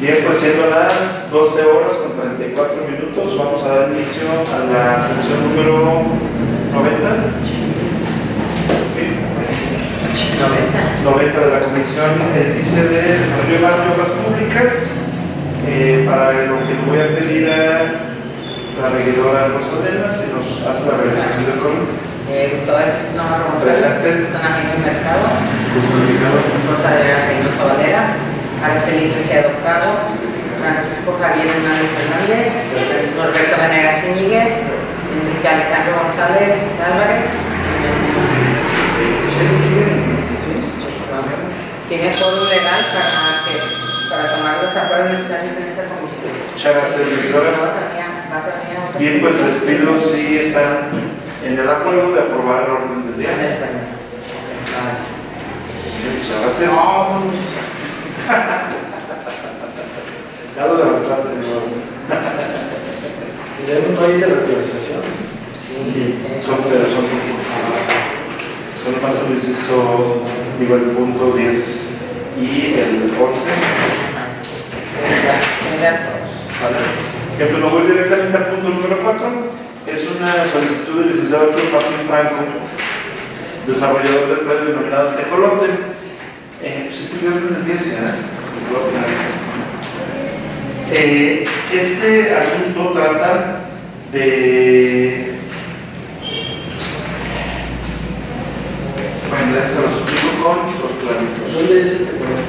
Bien, pues siendo las 12 horas con 34 minutos, vamos a dar inicio a la sesión número 90. Sí. 90. 90 de la Comisión Edice de Desarrollo de Obras Públicas. Eh, para lo que le voy a pedir a la regidora Rosalena si nos hace la verificación del código. Eh, Gustavo de Jesús Navarro González, Presente. Susana Mercado, Justificado. Rosa de Reynoso Valera, Araceli Preciado Prado, Francisco Javier Hernández Hernández, Norberto Venegas Íñiguez, Enrique Alejandro González Álvarez. Tiene foro legal para, que, para tomar los acuerdos necesarios en esta comisión. Muchas gracias, regidora. No vas a venir, a- vas a venir a otras Bien, pues les pido si están en el acuerdo de aprobar el orden del día. Ah. Muchas gracias. Ya lo levantaste, ¿no? ¿Y de un rey de regularización? Sí, sí, sí. Son son son más el inciso nivel punto 10 y el 11. Similar a todos. Vale. Que pues me voy directamente al punto número 4. Es una solicitud del licenciado Martín Franco, desarrollador del predio denominado Tecolote. Eh, si tú en el 10, ¿eh? Eh, este asunto trata de. Bueno, se los explico con los planitos. ¿Dónde es el tecolote?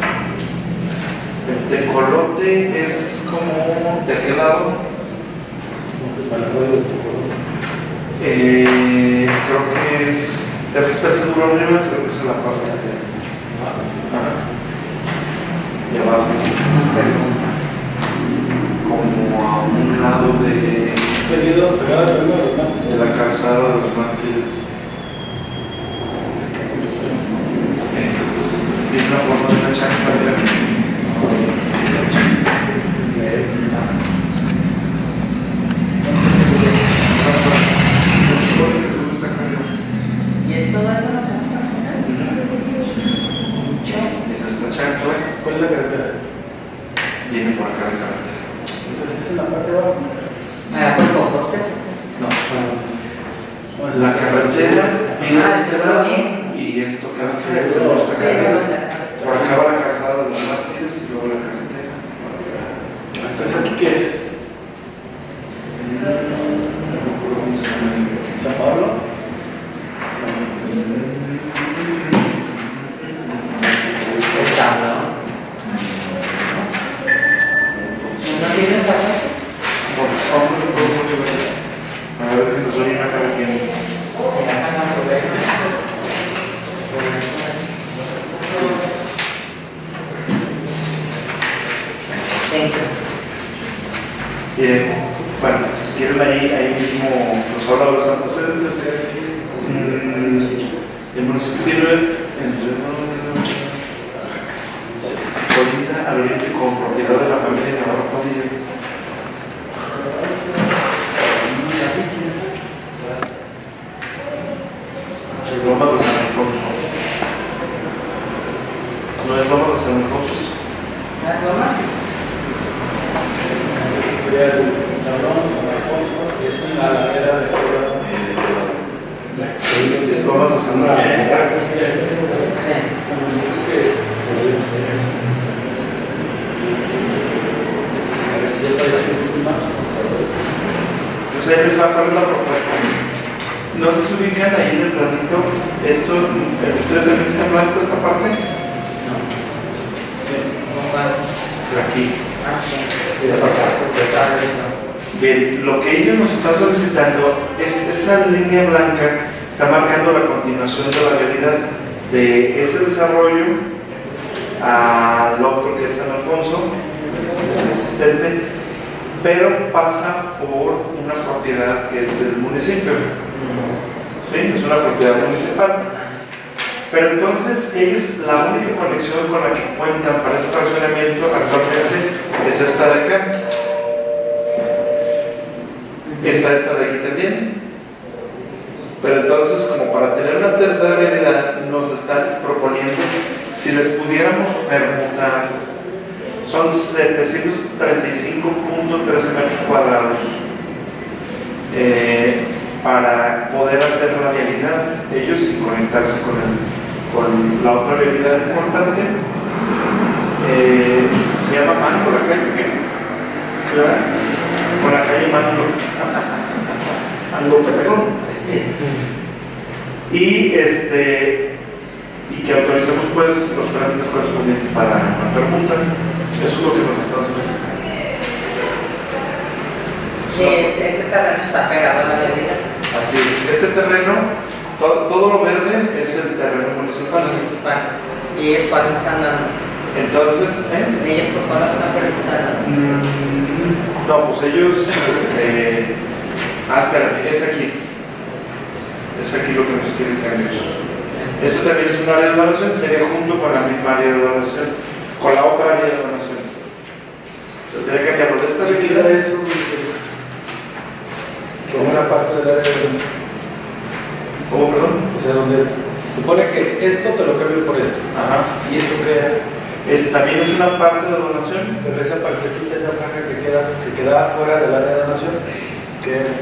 El tecolote es como de aquel lado. Eh, creo que es. Ya que está el seguro arriba, creo que es en la parte de. Y abajo. Como a un lado de, de la calzada de los mártires. Tiene una forma de una chancla, Alfonso, pero pasa por una propiedad que es del municipio. ¿sí? Es una propiedad municipal. Pero entonces ellos, la única conexión con la que cuentan para ese fraccionamiento actualmente es esta de acá. Está esta de aquí también. Pero entonces, como para tener una tercera realidad, nos están proponiendo si les pudiéramos permutar. Son son 735.13 metros cuadrados eh, para poder hacer la vialidad, ellos sin conectarse con, el, con la otra vialidad importante. Eh, se llama Mango la calle, ¿qué? ¿Sí? Con la calle Mango. Mango Petacón. Sí. Y este y que autoricemos pues los trámites correspondientes para la permuta. Eso es lo que nos estamos solicitando. Sí, este, este terreno está pegado a la vialidad Así es, este terreno, todo, todo lo verde es el terreno municipal. municipal. ¿Y ellos cuánto están dando? Entonces, ¿eh? Ellos por cuánto están preguntando. Mm, No, pues ellos, este, ah, espérame, es aquí. Es aquí lo que nos quieren cambiar. Eso también es un área de donación, sería junto con la misma área de donación, con la otra área de donación. O sea, sería cambiarlo de esta ¿Qué liquidez. queda eso? Como una parte del área de donación. ¿Cómo, perdón? O sea, donde supone que esto te lo cambio por esto. Ajá. ¿Y esto qué era? Es, también es una parte de donación. Pero esa partecita, esa franja que queda, que quedaba fuera del área de donación, ¿qué era?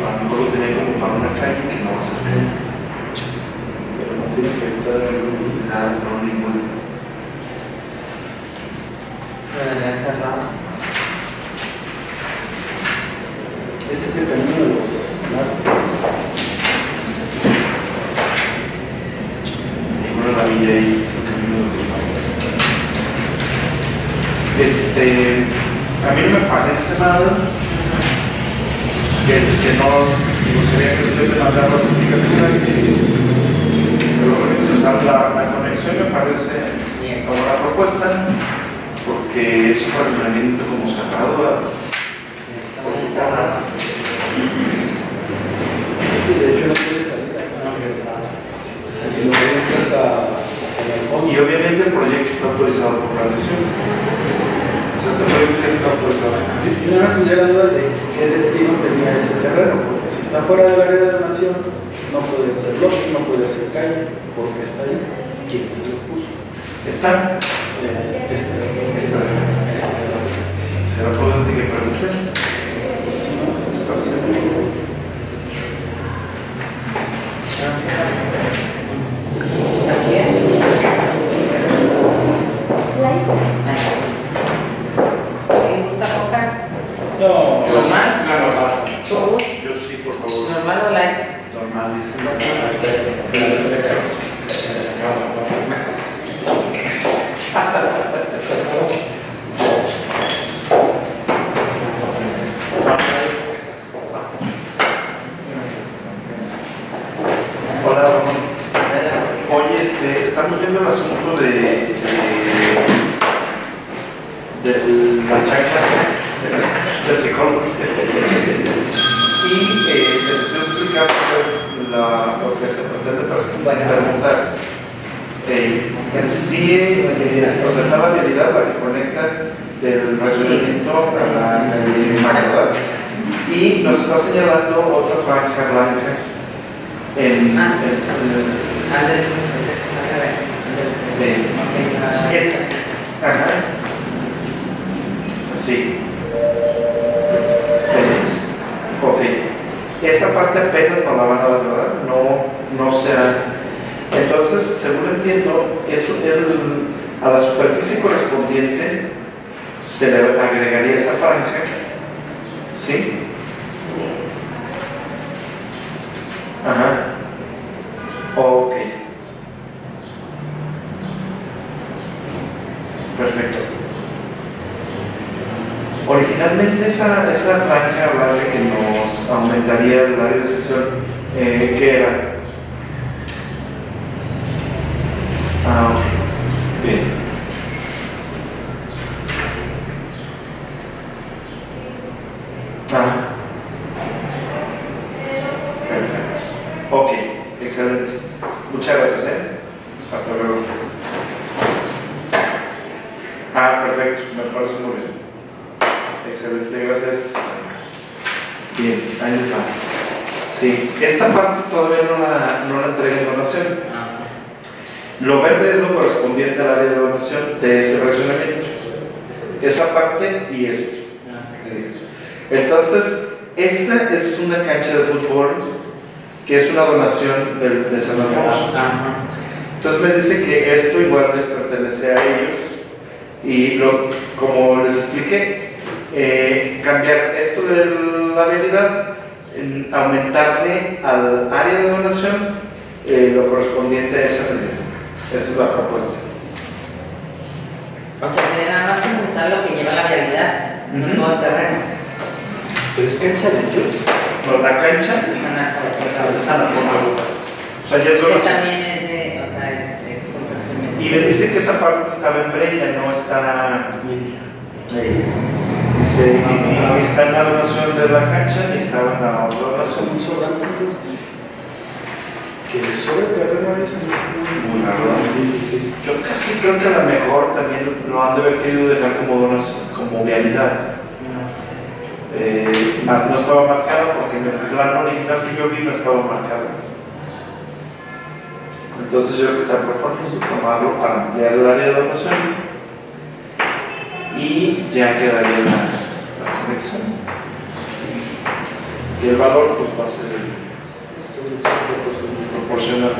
A lo mejor lo tenía como para una calle que no va a ser calle. Pero no tiene que evitar el Nada, no, ninguna. Deberían cerrado. Este es el camino de los narcos. Ninguna la villa ahí, es el camino de los magos. Este, a mí no me parece mal que, que no, digo, sería cuestión de mandar la sindicatura que la, la conexión me parece Bien. una propuesta, porque es un fraccionamiento como cerrado. Y de hecho no tiene salida. Obviamente el proyecto está autorizado por la lesión. O sea, este proyecto ya está autorizado. Y una vez tendría la duda de qué destino tenía ese terreno, porque está fuera del área de donación, no puede ser lote, no puede ser calle, porque está ahí. ¿Quién se lo puso? ¿Está? Eh, Este. Está. ¿Será prudente que pregunten? Está haciendo. ¿Está bien? ¿Le gusta coca? No. ¿Normal? La normal. ¿Tú? Yo sí, por favor. ¿Normal o light? Normal, dice. Hola. Oye, este, estamos viendo el asunto de, de, de del frijol. Eh, estoy explicando pues, la, lo que se pretende preguntar. Eh, en sí, eh, o sea, está la vialidad, la que conecta del resolvimiento a la ¿verdad? Y nos está señalando otra franja blanca en, Ah, sí. en- pues, ah, Es. Ajá. Sí. Esa parte apenas no la van a dar, ¿verdad? No, no sea. Entonces, según entiendo, eso, el- a la superficie correspondiente se le agregaría esa franja. ¿Sí? Ajá. Ok. Perfecto. Originalmente esa, esa franja blanca que nos aumentaría el área de sesión, eh, ¿qué era? Ah, ok. Bien. Ah. Perfecto. Ok, excelente. Muchas gracias, ¿eh? Hasta luego. Ah, perfecto, me parece muy bien. Excelente, gracias. Bien, ahí está. Sí, esta parte todavía no la, no la entregué en donación. ah, Lo verde es lo correspondiente al área de donación. donación de este fraccionamiento. Esa parte y esto. Entonces, esta es una cancha de fútbol que es una donación de, de San Alfonso. Entonces me dice que esto igual les pertenece a ellos y lo, como les expliqué, eh, cambiar esto de la habilidad, en aumentarle al área de donación eh, lo correspondiente a esa medida. Esa es la propuesta. O sea, que nada más preguntar lo que lleva la realidad, no Ujú. todo el terreno. Pero es cancha de. Pero la cancha O sea, ya es Que también es de, o sea, es de contracción. Y me dice que esa parte estaba en Breña, no está. eh, dice, está en la donación de la cancha, ni estaba en la otra donación. Que le terreno a. Yo casi creo que a lo mejor también lo han de haber querido dejar como donación, como vialidad. Eh, más no estaba marcada porque en el plan original que yo vi no estaba marcada. Entonces yo creo que está proponiendo tomarlo para ampliar el área de donación y ya quedaría la, la conexión. Y el valor pues va a ser proporcional.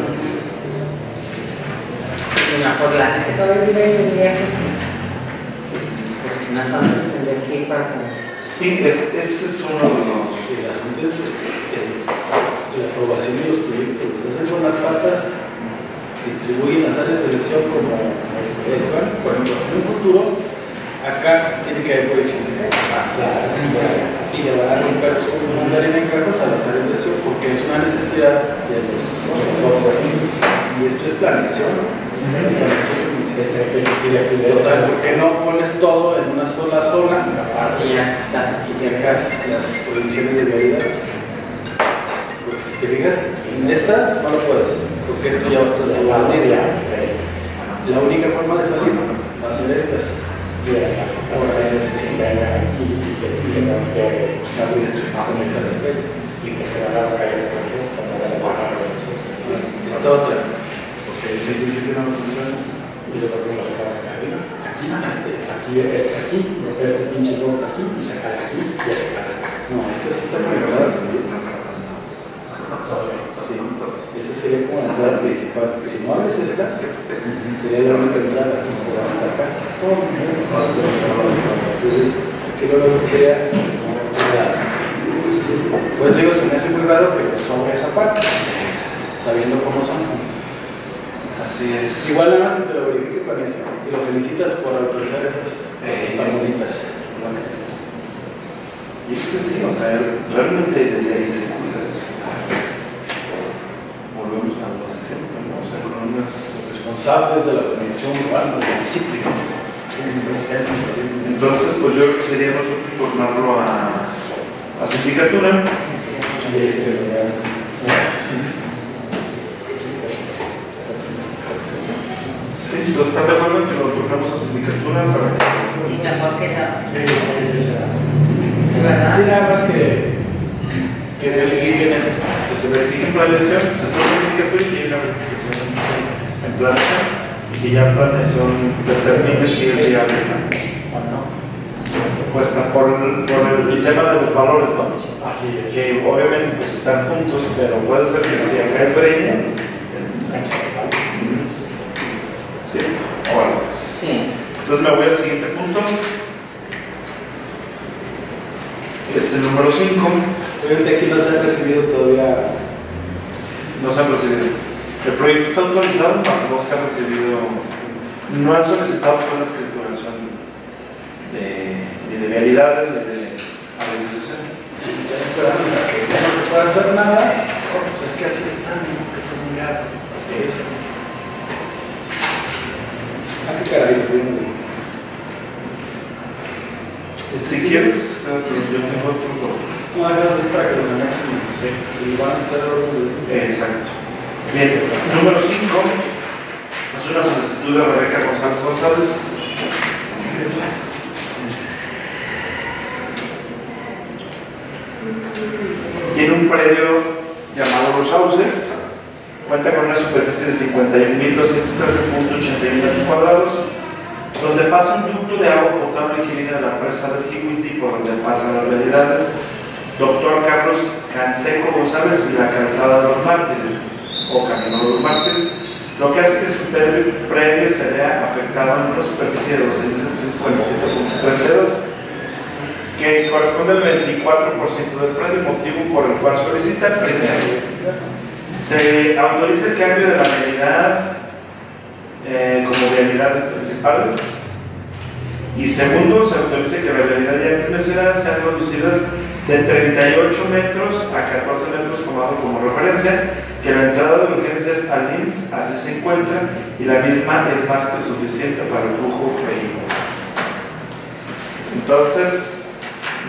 Por la gente todavía diría que sí. Pero si no estamos a entender que ir para saber. Sí, es, este es uno de los... Es eh, la aprobación de los proyectos. Hacen buenas patas, distribuyen las áreas de gestión como ustedes van. Por ejemplo, en un futuro, acá tiene que haber proyección de calle. Y le van a romper su mandarina en cajos a las áreas de gestión porque es una necesidad de los ojos. Y esto es planeación, ¿no? Es planeación Total, porque no pones todo en una sola zona Y ya, y dejas las prohibiciones de vialidad. Porque si te fijas, en esta no lo puedes, porque esto ya va a estar todo vendido. La única forma de salir va a ser estas. Por ahí es sí, abrir esto y conectar las calles. Esta otra, porque desde el principio no lo pensamos. Aquí, este aquí, meter este pinche box aquí y sacar aquí y sacar acá. No, esta sí está conectada también. Sí, esa sería como la entrada principal. Si no abres esta, sería la única entrada, por hasta acá. Entonces, aquí lo que sería Pues digo, se me hace muy raro que sobre esa parte, sabiendo cómo son. Así es. Igual nada más que te lo verifique con eso y lo felicitas por autorizar esas cosas tan bonitas. Y es que sí, o sea, realmente desde ahí se cuida. sí. Volvemos a lo de siempre, ¿no? O sea, con unas Responsables de la planeación urbana del municipio. Entonces, pues yo creo que sería nosotros tornarlo a, a sindicatura. Sí, entonces están de acuerdo en que lo turnamos a sindicatura para que. Sí, mejor que no. Sí, ¿verdad? Sí, nada más que, que verifiquen que se verifique en planeación, se toma la sindicatura y que haya una verificación en planeación y que ya en planeación determine si es viable o no. Pues por, el- por el tema de los valores, ¿no? Así es. que obviamente pues, están juntos, pero puede ser que si acá es Breña, ¿sí? Bueno, pues, Sí. Entonces me voy al siguiente punto, que es el número 5, Obviamente aquí no se ha recibido todavía. no se han recibido. El proyecto está autorizado, mas no se ha recibido, no han solicitado una escrituración de, ni de vialidades ni de. Ya esperamos a que ya no se pueda hacer nada. Pues es que así están. Que largo. Eso. Ah, qué caray, Si quieres, claro que yo tengo otros dos. No, déjalo así para que los anexen. Sí. Y van a de. Exacto. Bien, número 5 es una solicitud de Rebeca González González. Tiene un predio llamado Los Sauces, cuenta con una superficie de 51.213.81 metros cuadrados donde pasa un ducto de agua potable que viene de la presa de Jihuiti, por donde pasan las vialidades, Doctor Carlos Canseco González y la calzada de los mártires, o Camino de los mártires, lo que hace que su predio, se vea afectado en una superficie de 2.747.32, que corresponde al 24% del predio, motivo por el cual solicita primero. Se autoriza el cambio de la realidad eh, como vialidades principales. Y segundo, se autoriza que la vialidad ya antes mencionada sean reducidas de 38 metros a 14 metros tomado como referencia, que la entrada de urgencias al IMSS así se encuentra y la misma es más que suficiente para el flujo vehicular. Entonces,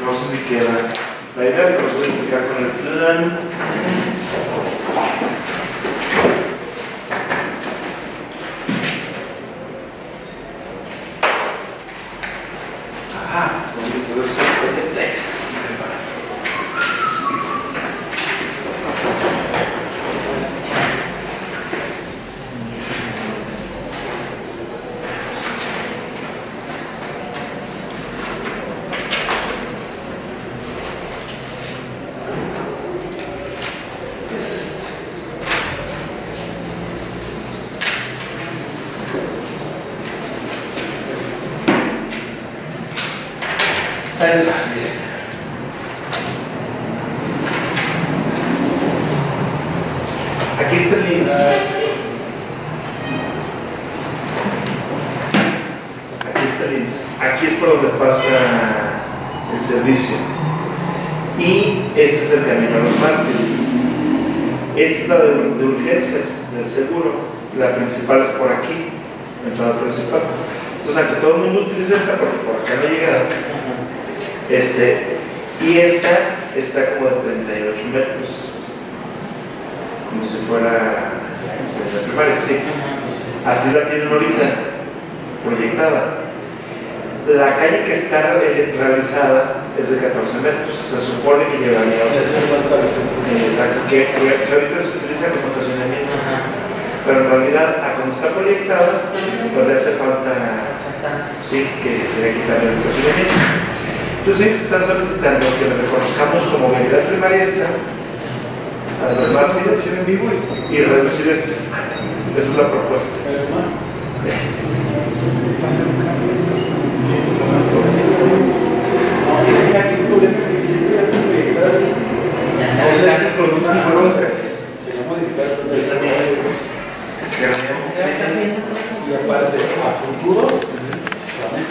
no sé si queda. La idea se los voy a explicar con el plan.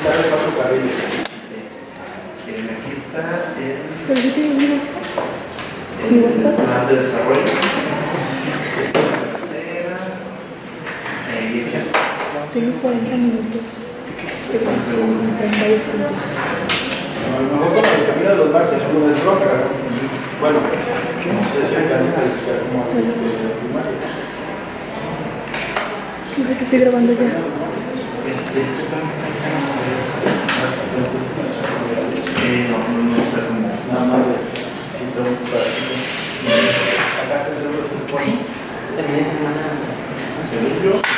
En cuatro carriles. Aquí está el, ¿Pero qué tiene mi WhatsApp? el plan de desarrollo. Tengo 40 minutos. ¿Qué pasa? En varios puntos. A lo mejor como el camino de los. ¿no? Bueno, es que no sé si hay como primaria. Que estoy grabando ya. Este, este plan está Eh, no, no. Nada más. Acá está. También es yo, seguro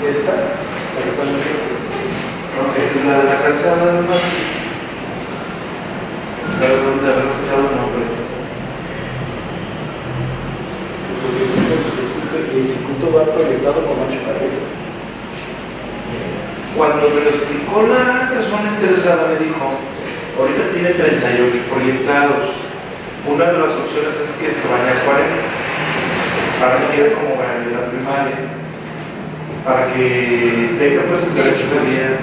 Esta, tal No, esa es la de la calzada de los mártires. ¿Sabes dónde habrá sacado el nombre? El circuito va proyectado con ocho carriles. Cuando me lo explicó la persona interesada me dijo, ahorita tiene 38 proyectados. Una de las opciones es que se vaya a 40 para que quede como realidad primaria. Para que tenga pues el derecho de vía.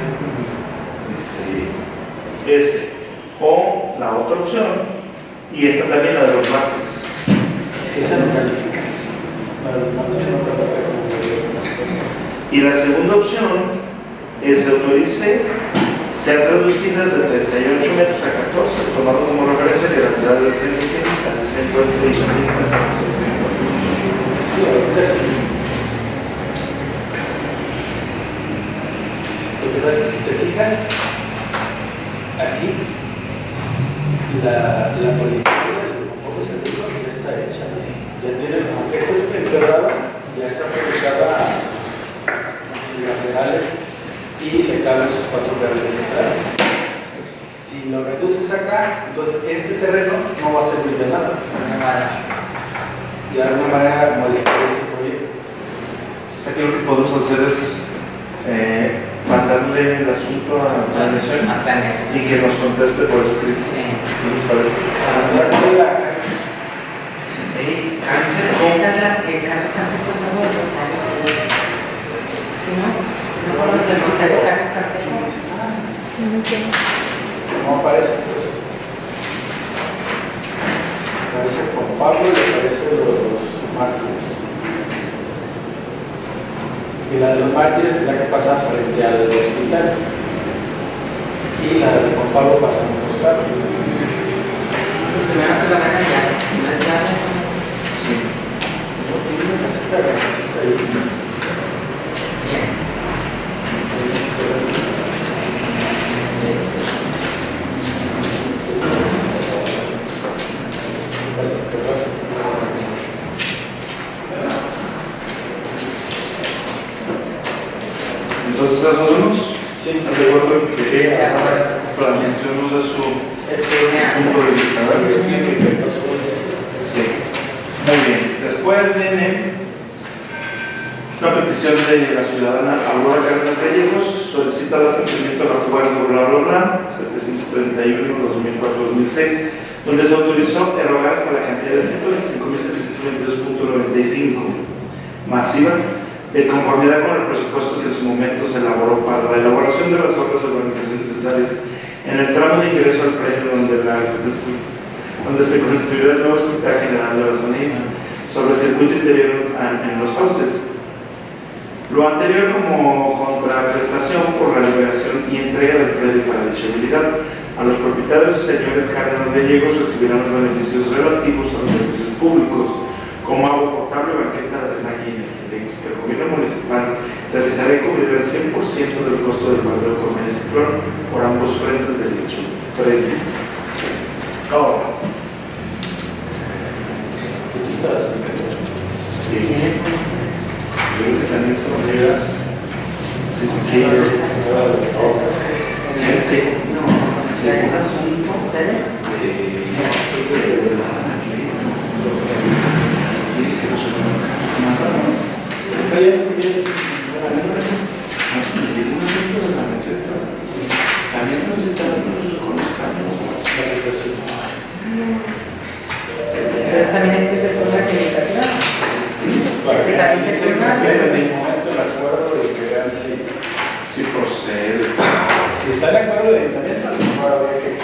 Dice, ese. O la otra opción, y esta también la de los mártires. Esa no califica. Y la segunda opción es se autorice sean reducidas de 38 metros a 14, tomando como referencia que la altura del 35 casi se encuentra y son mismas hasta 60. Sí, ahorita sí. Lo que pasa es que si te fijas, aquí, la, la del poco servicio ya está hecha. Ya tiene, aunque esta es empedrada, ya está proyectada a sus laterales y le caben sus cuatro carriles atrás. Si lo reduces acá, entonces este terreno no va a servir de nada. De alguna manera modificar ese proyecto. Sea que lo que podemos hacer es eh, mandarle el asunto a planeación A planeación. y que nos conteste por escrito. Sí. ¿Sabes? Hablar de la Ey, cáncer. Esa es la que Carlos es algo de Carlos ¿Sí, no? ¿No conoces Carlos sé. No aparece, pues. Aparece con Pablo y aparece los mártires. Y la de los mártires es la que pasa frente al hospital. Y la de Juan Pablo pasa en un costado. Primero que lo van a enviar, no es. Sí. No tiene una casita grandecita ahí. Bien. Parece que pasa. Entonces, ¿hacemos? Sí, ¿De acuerdo en que De acuerdo. planeación nos da su Ya. punto de vista? ¿verdad? Sí. Muy bien. Después viene una petición de la ciudadana Aurora Cárdenas Gallegos, solicita dar cumplimiento al acuerdo bla bla bla 731-2004-2006, donde se autorizó erogar hasta la cantidad de 125.722.95 masiva de conformidad con el presupuesto que en su momento se elaboró para la elaboración de las obras de organización necesarias en el tramo de ingreso al predio donde, se construirá el nuevo hospital general de las UNITS sobre el circuito interior en los sauces. Lo anterior como contraprestación por la liberación y entrega del predio para dicha habilidad. A los propietarios señores Cárdenas Gallegos recibirán los beneficios relativos a los servicios públicos, como agua potable, banqueta, drenaje y energía eléctrica. El gobierno municipal realizará y cubrirá el 100% del costo del con ciclón por ambos frentes del dicho predio. Ahora, sí, creo que también se lo llevas. Sí, sí, ¿Dónde es- está su Sí, sí. No, ustedes. Está bien, muy bien. También necesitamos que reconozcamos La aplicación. Entonces también este es el turno de significativa. Este también se en el momento el acuerdo de que vean si, si procede. si está de acuerdo el ayuntamiento, a lo mejor habría que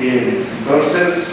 Bien, entonces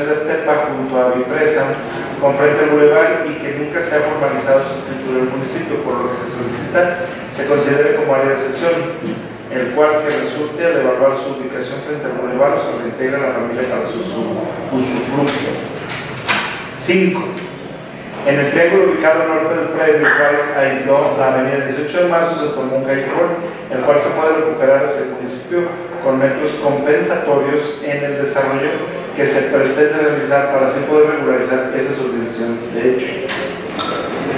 de Estepa junto a Vipresa con frente al bulevar y que nunca se ha formalizado su escritura en el municipio, por lo que se solicita se considere como área de sesión, el cual que resulte al evaluar su ubicación frente al bulevar o sobreintegra a la familia para su usu- usufructo. 5. En el triángulo ubicado al norte del predio, el cual aisló la avenida 18 de marzo, se formó un callejón, el cual se puede recuperar hacia el municipio con metros compensatorios en el desarrollo que se pretende realizar para así poder regularizar esa subdivisión de hecho.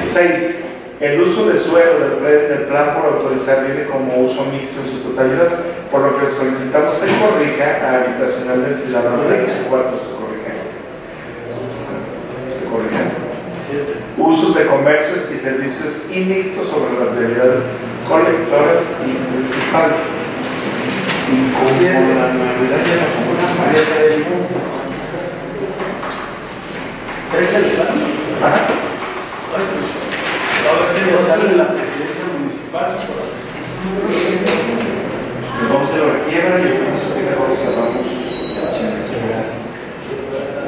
6. El uso de suelo del, del plan por autorizar viene como uso mixto en su totalidad, por lo que solicitamos se corrija a habitacional densidad, no de que su cuarto se corrija. usos de comercios y servicios inmixtos sobre las vialidades colectoras y municipales. Mundo. ¿Tres. Ahora sale la presidencia municipal. Nos vamos a la quiebra y que mejor cerramos.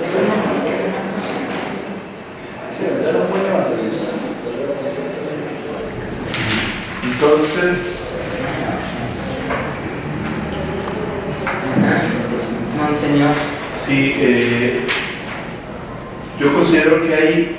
Es una, es sí, eh, yo considero que hay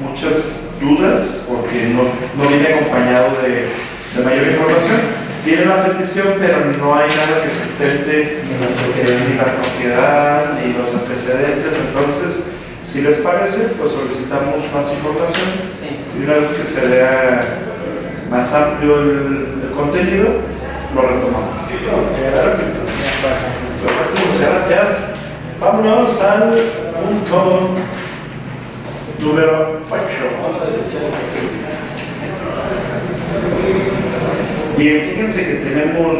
muchas dudas porque no, no viene acompañado de, de mayor información. Tiene la petición, pero no hay nada que sustente ni la propiedad ni los antecedentes. Entonces, si les parece, pues solicitamos más información. Sí. Y una vez que se vea más amplio el, el contenido, lo retomamos. Gracias. Vámonos al punto número 8. Vamos a desechar el que Bien, fíjense que tenemos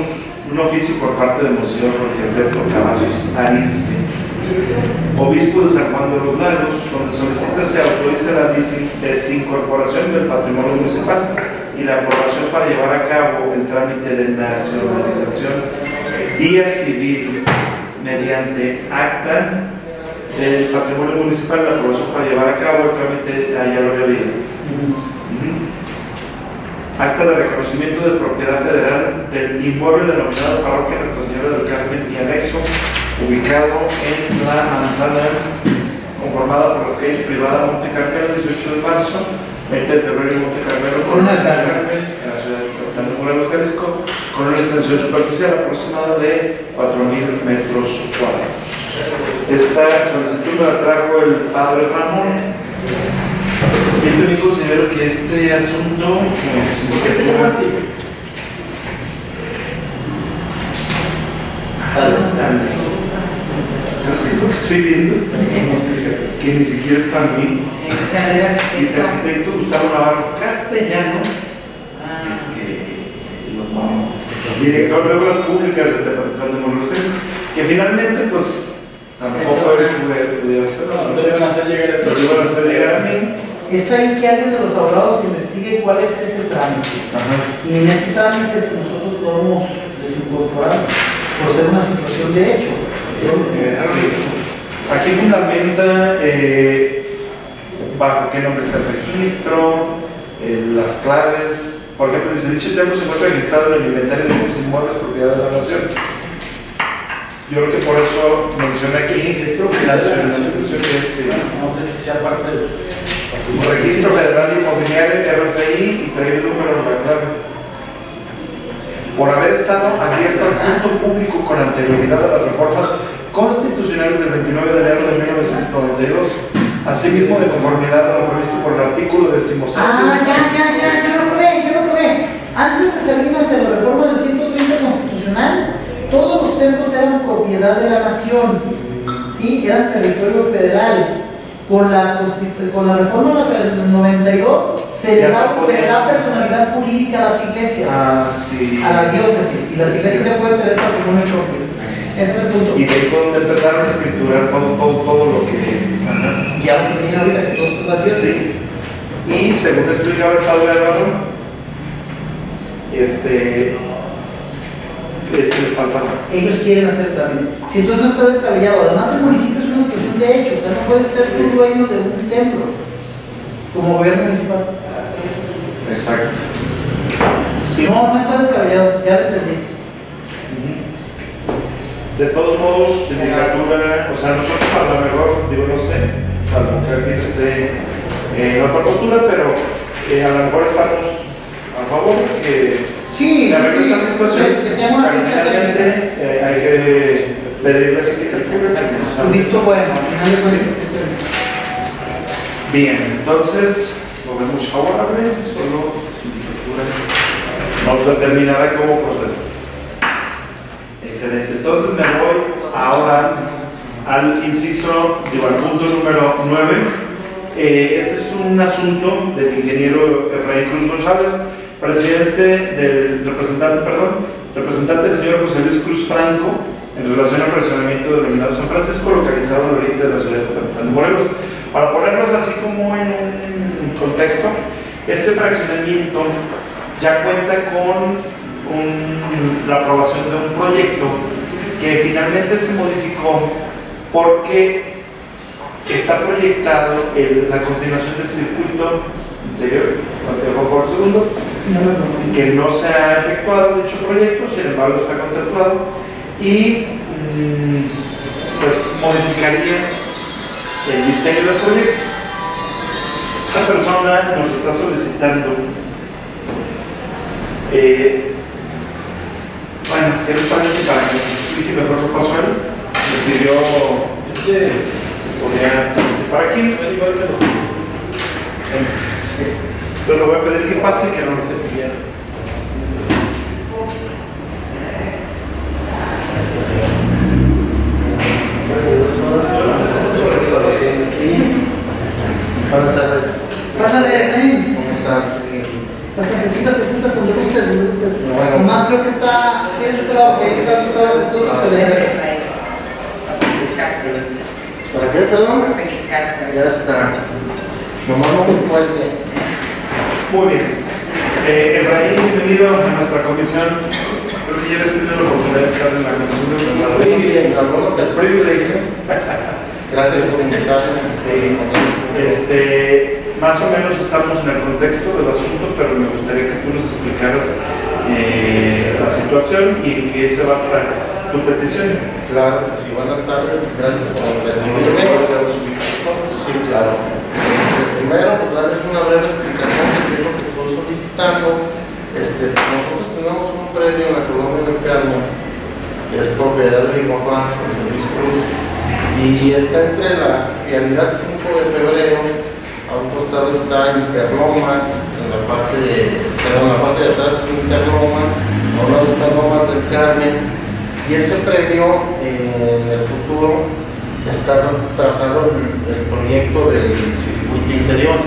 un oficio por parte del Monseñor Jorge Alberto Cavazos Arispe, obispo de San Juan de los Lagos, donde solicita se autorice la desi- desincorporación del patrimonio municipal y la aprobación para llevar a cabo el trámite de nacionalización vía civil mediante acta del patrimonio municipal, la aprobación para llevar a cabo el trámite, allá lo había leído. Acta de reconocimiento de propiedad federal del inmueble denominado Parroquia Nuestra Señora del Carmen y anexo, ubicado en la manzana conformada por las calles privada Monte Carmelo, 18 de marzo, 20 de febrero Monte Carmelo, Corona del Carmen, Jalisco, con una extensión superficial aproximada de 4.000 metros cuadrados. Esta solicitud la trajo el padre Ramón. Yo también considero que este asunto, eh, si ¿Por qué te llamo a ti? ¿sabes qué es lo que estoy viendo? Que ni siquiera es para mí. Dice arquitecto Gustavo Navarro Castellano, Ah, es que no, director de obras públicas del Departamento de Morelos, que finalmente, pues, tampoco él pudiera hacerlo. No, te le van a hacer llegar a voy a hacer llegar a mí. Es ahí que alguien de los abogados investigue cuál es ese trámite. Ajá. Y en ese trámite, si nosotros podemos desincorporar por ser una situación de hecho. Aquí fundamenta eh, bajo qué nombre está el registro, eh, las claves. Por ejemplo, dice, dicho templo se encuentra registrado en el inventario de bienes inmuebles propiedad de la nación. Yo creo que por eso mencioné aquí Es propiedad de la nacionalización de este No sé si sea parte del. registro federal inmobiliario RFI y traer el número de la clave. Por haber estado abierto al culto público con anterioridad a las reformas constitucionales del 29 de enero de 1992, asimismo de conformidad a lo previsto por el artículo 17. Ah, ya, ya, ya. Antes de Salinas, en la reforma del 130 constitucional, todos los templos eran propiedad de la nación, ¿sí? Eran territorio federal. Con la, con la reforma del 92, se le, da, se se podía. le da personalidad jurídica a las iglesias, Ah, sí. a la diócesis, y las iglesias ya pueden tener patrimonio propio. Ese es el punto. Y de ahí fue donde empezaron a escriturar todo, todo, todo lo que. Ajá. Y aunque tiene ahorita que todas son las diócesis. Sí. Y según explicaba el padre Álvaro, este, este les falta ellos quieren hacer el trámite. Si entonces no está descabellado, además el municipio es una situación de hecho, o sea, no puedes ser tú dueño de un templo como gobierno municipal. Exacto. Si no, no está descabellado, ya lo entendí. De todos modos, sindicatura, o sea, nosotros a lo mejor, digo, no sé, salvo que alguien esté en otra postura, pero eh, a lo mejor estamos a favor que Sí, se sí, sí, esta situación. que que una eh, hay que pedirle a la sindicatura que visto bueno, al final de Sí. cuentas. esto Bien, entonces lo vemos favorable, solo sindicatura. Vamos a terminar cómo proceder. Excelente, entonces me voy ahora al inciso, digo, al punto número 9, eh, este es un asunto del ingeniero Efraín Cruz González, presidente del representante, perdón, representante del señor José Luis Cruz Franco en relación al fraccionamiento denominado San Francisco, localizado al oriente de la ciudad de Morelos. Para ponerlos así como en un contexto, este fraccionamiento ya cuenta con la aprobación de un proyecto que finalmente se modificó porque está proyectado la continuación del circuito anterior, anterior por que no se ha efectuado dicho proyecto, sin embargo está contemplado y mm, pues modificaría el diseño del proyecto. Esta persona nos está solicitando eh, bueno, ¿qué les parece para que nos explique mejor qué pasó él? Nos pidió Es que se podía participar aquí. igual lo Sí. Entonces le voy a pedir que pase y que no se pierda. Buenas tardes. Pásale, Efraín. ¿Cómo estás? Siéntate, siéntate donde gustes, donde gustes. Bueno. Nomás creo que está, si quieres este lado, que está, está, está, está, ¿Para qué, perdón? Ya está. Nomás no muy fuerte. Muy bien. Eh, Efraín, bienvenido a nuestra comisión. Creo que ya habías tenido la oportunidad de estar en la comisión de Los persona. privilegios. Gracias por invitarme. Sí. Este, más o menos estamos en el contexto del asunto, pero me gustaría que tú nos explicaras eh, la situación y en qué se basa tu petición. Claro sí, buenas tardes. Gracias por recibirme. Sí, claro. Este, primero, pues darles una breve explicación de qué es lo que estoy Este, nosotros tenemos un predio en la colonia del Carmen, que es propiedad de mi papá, José Luis Cruz, y está entre la realidad 5 de febrero, a un costado está Interlomas, en la parte de, en la parte de atrás Interlomas, a un lado está Lomas del Carmen, y ese predio eh, en el futuro está trazado el, el proyecto del circuito interior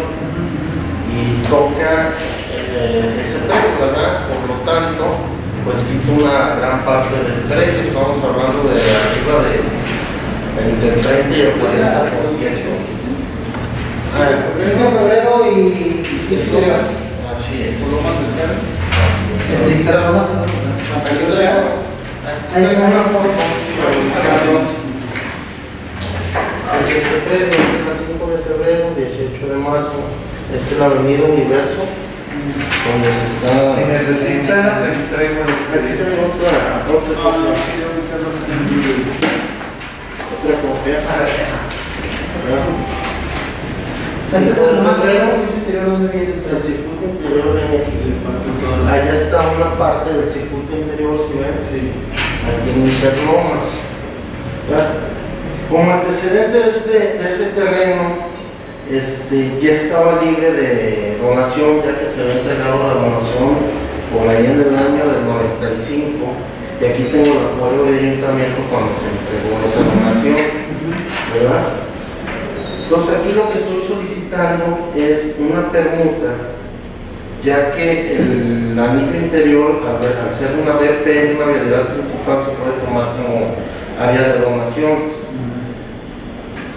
y toca eh, ese predio, ¿verdad? Por lo tanto, pues quita una gran parte del predio, estamos hablando de arriba de entre el 30 y el 40%. Ah, 5 de febrero y, y Victoria. Así es. Por lo más. Así es. El Interlomas. Aquí traigo, Ahí traigo una foto, si me gusta Es este predio, este es el 5 de febrero, 18 de marzo. Esta es la avenida Universo, donde se está... Si necesitas, aquí traigo el Aquí tengo otra, otra cosa, otra copia. ¿verdad? Este es el más grande circuito interior donde viene el circuito interior. Allá está una parte del circuito interior, si ven? Aquí en. ¿verdad? Como antecedente de, este, de ese terreno, este, ya estaba libre de donación, ya que se había entregado la donación por ahí en el año del 95. Y aquí tengo el acuerdo de ayuntamiento cuando se entregó esa donación, ¿verdad? Entonces aquí lo que estoy solicitando es una permuta, ya que el anillo interior, al, ser una BP, una vialidad principal, se puede tomar como área de donación.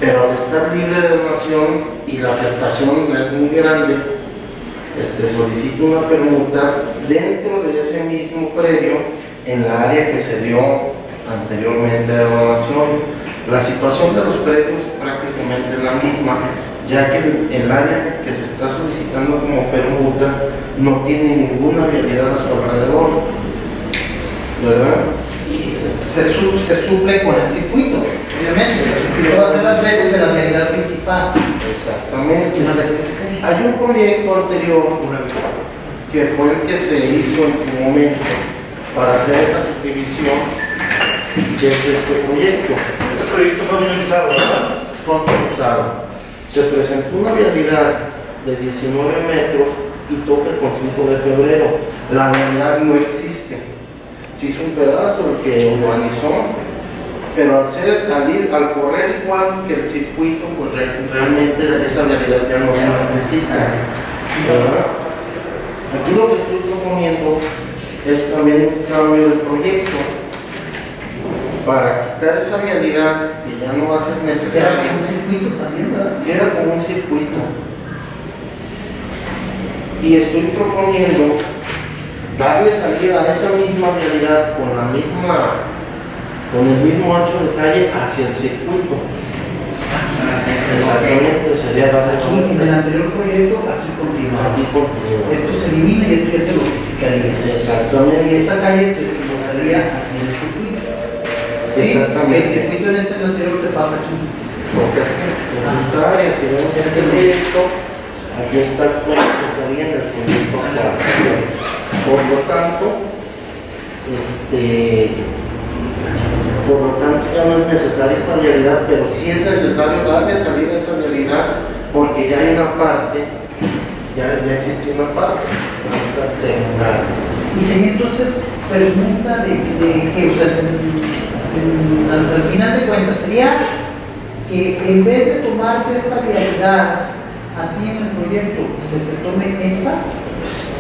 Pero al estar libre de donación y la afectación es muy grande, este, solicito una permuta dentro de ese mismo predio en la área que se dio anteriormente de donación. La situación de los predios prácticamente es la misma, ya que el, área que se está solicitando como permuta no tiene ninguna vialidad a su alrededor, ¿verdad? Se, su- se suple con el circuito, obviamente. El circuito va a ser las veces de la realidad principal. Exactamente. Una vez que esté. Hay un proyecto anterior una vez. que fue el que se hizo en su momento para hacer esa subdivisión, que es este proyecto. Ese proyecto fue usado, ¿no? fue autorizado. Se presentó una vialidad de 19 metros y toque con 5 de febrero. La vialidad no existe. Se hizo un pedazo el que urbanizó pero al ser, al ir, al correr igual que el circuito, pues re- realmente esa realidad ya no se necesita. ¿verdad? Aquí lo que estoy proponiendo es también un cambio de proyecto para quitar esa realidad que ya no va a ser Era necesaria. un circuito también, ¿verdad? Queda como un circuito. Y estoy proponiendo darle salida a esa misma realidad con la misma, con el mismo ancho de calle hacia el circuito. Exactamente, sería darle Aquí, en el anterior proyecto, aquí continúa. aquí continúa. Esto se elimina y esto ya se modificaría. Y Exactamente, esta calle desembocaría aquí en el circuito. ¿Sí? Exactamente. El circuito en este en el anterior te pasa aquí. porque en esta área, si vemos este proyecto, aquí está como resultaría en el proyecto. Por lo tanto, este, por lo tanto ya no es necesaria esta realidad, pero sí es necesario darle salida a esa realidad porque ya hay una parte, ya, ya existe una parte. Y sería entonces pregunta de, de que, o sea, al, al final de cuentas, sería que en vez de tomarte esta realidad a ti en el proyecto, se te tome esta.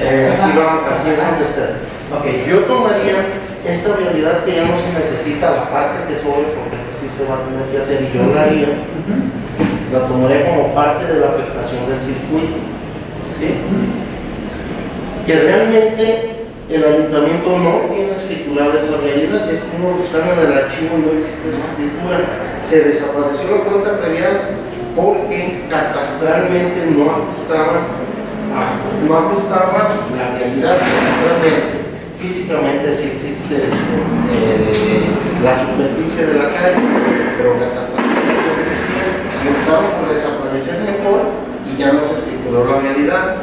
Eh, aquí, vamos, aquí es donde está. Ok, Yo tomaría esta realidad que ya no se necesita, la parte que sobre, porque esto sí se va a tener que hacer y yo la haría, la tomaría como parte de la afectación del circuito. ¿sí? Que realmente el ayuntamiento no tiene escriturada esa realidad, es como buscando en el archivo y no existe esa escritura. Se desapareció la cuenta predial porque catastralmente no ajustaba, a- no ajustaba la realidad. Físicamente sí existe eh, la superficie de la calle, pero catastralmente no existía. Y por desaparecer mejor y ya no se escrituró la realidad.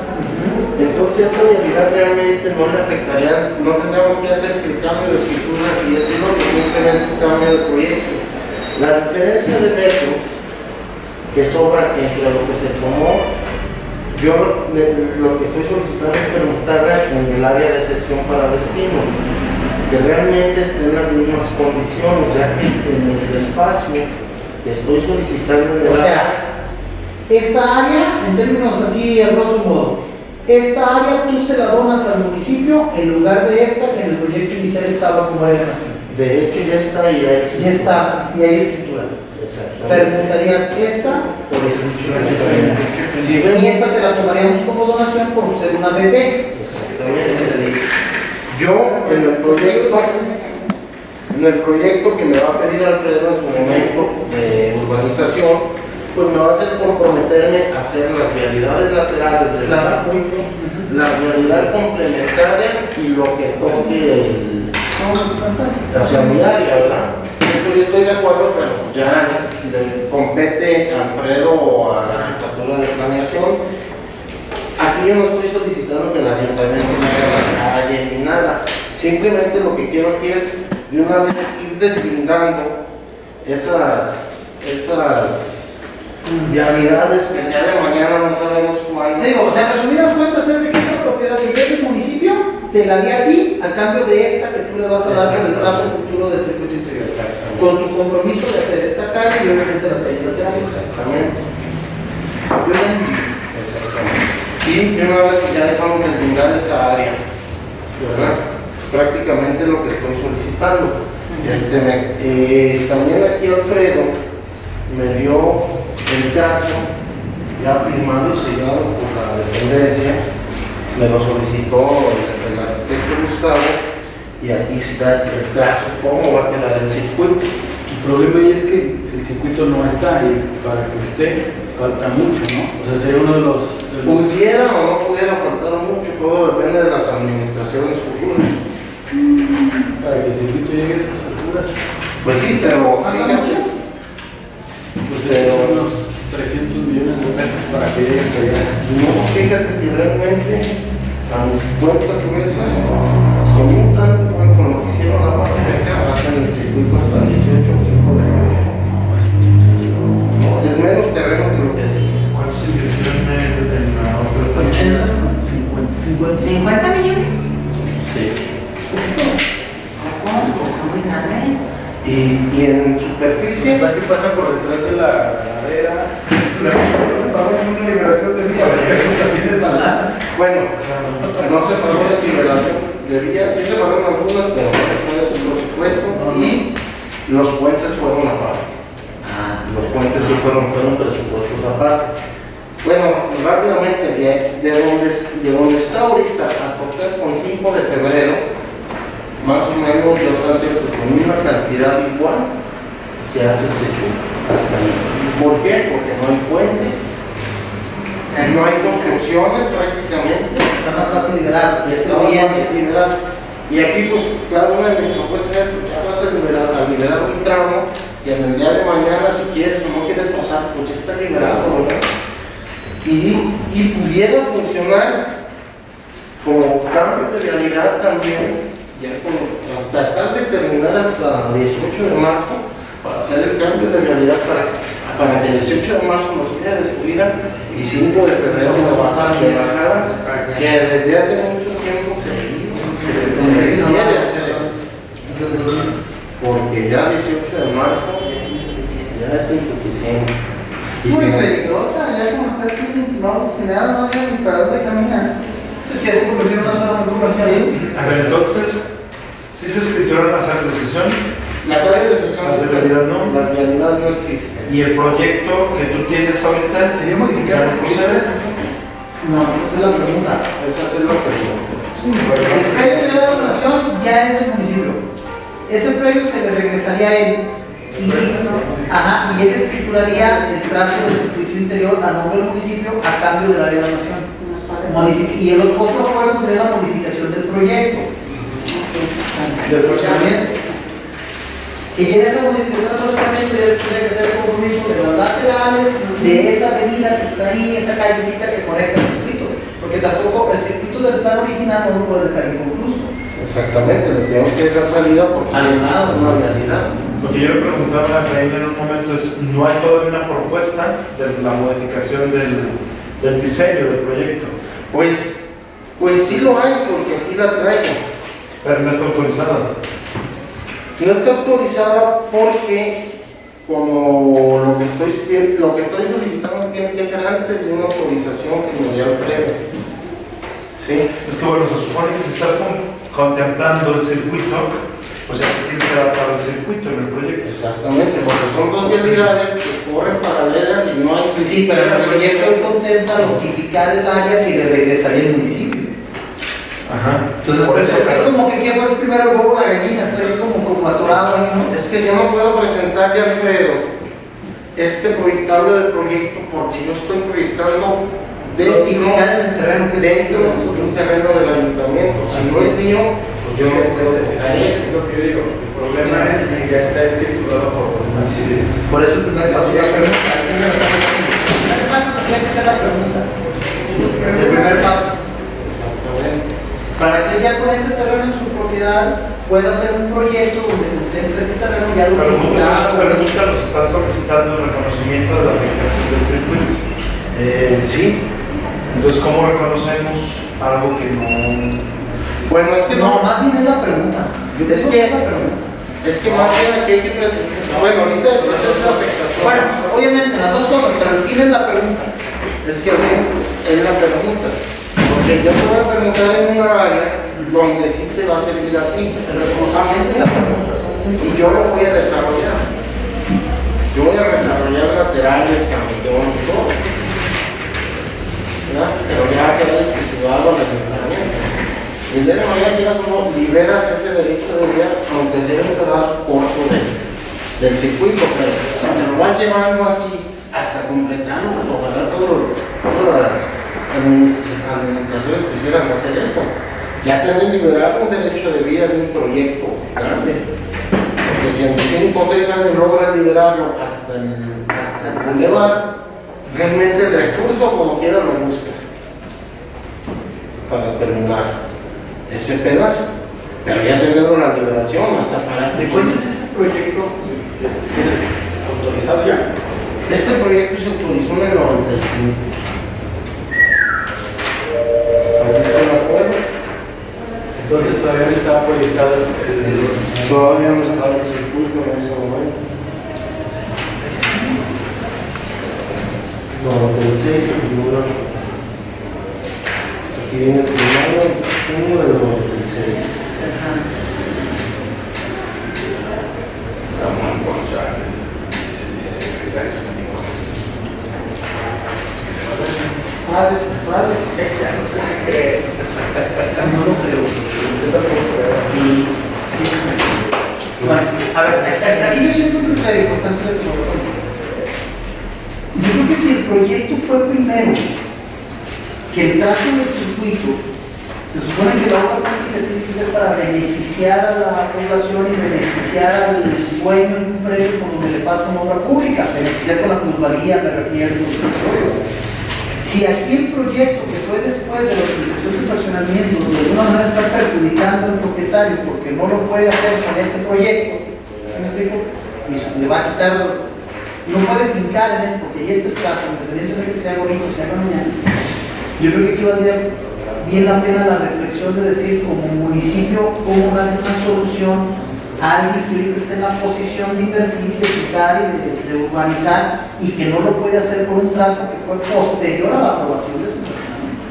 Entonces esta realidad realmente no le afectaría, no tendríamos que hacer que el cambio de y lo otro, simplemente un cambio de proyecto. La diferencia de metros que sobra entre lo que se tomó, yo lo, que estoy solicitando es preguntarle en el área de sesión para destino, que realmente estén las mismas condiciones, ya que en el espacio que estoy solicitando en el O área, sea, esta área, en términos así, a grosso modo, esta área tú se la donas al municipio en lugar de esta que en el proyecto inicial estaba como área de nación. de hecho ya está y ya existe. Ya está, y hay escritura. Preguntarías esta Por escritura. Si y vemos, esta te la tomaríamos como donación por ser una exactamente. Yo en el proyecto, en el proyecto que me va a pedir Alfredo en su momento de urbanización, pues me va a hacer comprometerme a hacer las realidades laterales del Claro. circuito, la realidad complementaria y lo que toque el, o sea, mi área, ¿verdad? Eso estoy de acuerdo, pero ya le compete a Alfredo o a la jefatura de planeación. Aquí yo no estoy solicitando que el ayuntamiento me haga la calle ni nada. Simplemente lo que quiero aquí es de una vez ir deslindando esas, esas que el día de mañana no sabemos cuándo. Digo, o sea, resumidas cuentas es de que esta propiedad que ya es del municipio, te la di a ti a cambio de esta que tú le vas a dar en el trazo futuro del circuito interior. Con tu compromiso de hacer esta calle y obviamente las calles laterales. Exactamente. Yo. Exactamente. Y de una vez que ya dejamos de limitar esa área, ¿verdad? Prácticamente lo que estoy solicitando. Este, me- eh, también aquí Alfredo me dio el caso ya firmado y sellado por la dependencia, me lo solicitó el, el arquitecto Gustavo y aquí está el trazo, cómo va a quedar el circuito. El problema ahí es que el circuito no está y para que esté falta mucho, ¿no? O sea, sería uno de los... de los- Pudiera o no pudiera faltar mucho, todo depende de las administraciones futuras. para que el circuito llegue a esas alturas. Pues sí, pero. Pues Pero- 300 millones de pesos para que llegue hasta allá. no, fíjate que realmente a mis cuentas gruesas, con un bueno, con lo que hicieron la parte de acá, hacen el circuito hasta 18 o 5 de febrero. No, es menos terreno que lo que se hizo. ¿Cuántos inversiones en la otra 80, 50. 50 millones. Sí. Está muy grande. Y, y en su Las que pasan por detrás de la salada. Bueno, no se pagó la liberación de vías, sí se pagaron algunas, pero no puede ser presupuesto y los puentes fueron aparte. Los puentes sí fueron, fueron presupuestos aparte. Bueno, rápidamente, de, de, donde, de donde está ahorita a tocar con 5 de febrero, más o menos yo creo que con una cantidad igual se hace el seguro. Hasta ahí. ¿Por qué? Porque no hay puentes, no hay construcciones prácticamente. Está más fácil liberar. Y está más fácil liberar. Y aquí, pues, claro, una de mis propuestas es, pues, ya vas a liberar, a liberar un tramo y en el día de mañana, si quieres o no quieres pasar, pues ya está liberado, ¿verdad? Y, y pudiera funcionar como cambio de realidad también, ya como tras- tratar de terminar hasta el 18 de marzo, para hacer el cambio de realidad para, para que el 18 de marzo nos quede de subida y 5 de febrero nos bajar de bajada, que desde hace mucho tiempo se, se, se requiere hacer eso. Porque ya 18 de marzo Es insuficiente. ya es insuficiente. Y Muy si peligrosa, ya como está aquí, no, sin nada, no hay ni para dónde caminar. Es que ya se convirtió en una zona muy comercial. A ver, entonces, ¿sí se escrituran las áreas de sesión? Las áreas de sesión Las de vialidad no. Las vialidades no existen. Y el proyecto que tú tienes ahorita, ¿Sería modificar ¿Ya las condiciones? No, esa es la pregunta. Esa es lo que digo. El predio de la donación ya es del municipio. Ese predio se le regresaría a él y, ajá, y él escrituraría el trazo del circuito interior a nombre del municipio a cambio de donación. Y el otro acuerdo sería la modificación del proyecto. Del procedimiento. Y en esa modificación del procedimiento ya se tiene que hacer el compromiso de los laterales, de esa avenida que está ahí, esa callecita que conecta el circuito. Porque tampoco el circuito del plan original no lo puedes dejar inconcluso. Exactamente, le tenemos que dar salida porque Además, existe una realidad. Lo que yo le preguntaba a Efraín en un momento es, no hay todavía una propuesta de la modificación del, del diseño del proyecto, Pues, pues sí lo hay, porque aquí la traigo. pero no está autorizada. No está autorizada porque como lo que estoy, lo que estoy solicitando tiene que ser antes de una autorización primordial previa. ¿Sí? Es que bueno, se supone que si estás con- contemplando el circuito, pues ya tienes que adaptar el circuito en el proyecto. Exactamente, porque son dos vialidades que corren paralelas y no hay Sí, pero el proyecto hoy contempla notificar el área que le regresaría al municipio. Ajá. Entonces, Por es, eso, es como que ¿qué fue primero el huevo o la gallina? Estoy como, como atorado ahí, ¿no? Es que yo no puedo presentarle a Alfredo este proy- cambio de proyecto porque yo estoy proyectando dentro, el terreno que dentro de de un terreno del ayuntamiento. Si no es mío, pues yo tocar Es lo que yo digo. El problema es que ya está escriturado por los municipios. Por eso el primer paso la pregunta. ¿A tendría que ser la pregunta. Es el primer paso. Exactamente. Para que ya con ese terreno en su propiedad pueda hacer un proyecto donde contemple ese terreno ya lo pero esa pregunta nos está solicitando el reconocimiento de la afectación del circuito. Eh, sí. Entonces, ¿cómo reconocemos algo que no... Bueno, es que No, no. más bien es la pregunta. Yo Es que- es la pregunta. Es que más bien aquí hay que presentar. Bueno, ahorita esa es la afectación. Bueno, obviamente las dos cosas, pero al fin es la pregunta. Es que es la pregunta. Porque yo te voy a preguntar en una área donde sí te va a servir a ti. El reconocimiento y la pregunta son Y yo lo voy a desarrollar. Yo voy a desarrollar laterales, camellón, todo. ¿Verdad? Pero ya queda escriturado el ayuntamiento. El día de mañana quieras o no, liberas ese derecho de vía, aunque sea un pedazo corto del, del circuito, pero si te lo vas llevando así hasta completarlo, pues ojalá todas las administra- administraciones quisieran hacer eso. Ya tienen liberado un derecho de vía de un proyecto grande. Porque si en 5 o 6 años logran liberarlo hasta el, hasta realmente el recurso como quiera lo buscas ese pedazo. Pero ya tenemos la liberación hasta para. ¿Te cuentas ese proyecto? ¿Tienes autorizado ya? Este proyecto se autorizó en el 95. Aquí está el acuerdo. Entonces todavía no está proyectado el. el... Todavía no está el circuito en ese momento. 96 el figura. Aquí viene el primero, junio del 96. Ramón González. Sí, secretario. Padre, padre. Ya no sé. No lo creo. Yo tampoco. A ver, aquí- yo siempre un criterio bastante de Yo creo que si el proyecto fue primero que el trazo del circuito, supone que la obra pública tiene que ser para beneficiar a la población y beneficiar al dueño de un predio por donde le pasa una obra pública, beneficiar con la plusvalía, me refiero a. Si aquí el proyecto que fue después de la utilización del fraccionamiento, de alguna manera está perjudicando al propietario porque no lo puede hacer con ese proyecto, ¿sí me explico? Y le va a quitar, no puede fincar en ese, porque ahí está el caso, independientemente de que sea bonito, sea mañana. Yo creo que aquí valdría bien la pena la reflexión de decir, como municipio, cómo dar una solución a alguien que está en la posición de invertir, de fijar y de, urbanizar y que no lo puede hacer por un trazo que fue posterior a la aprobación de su fraccionamiento.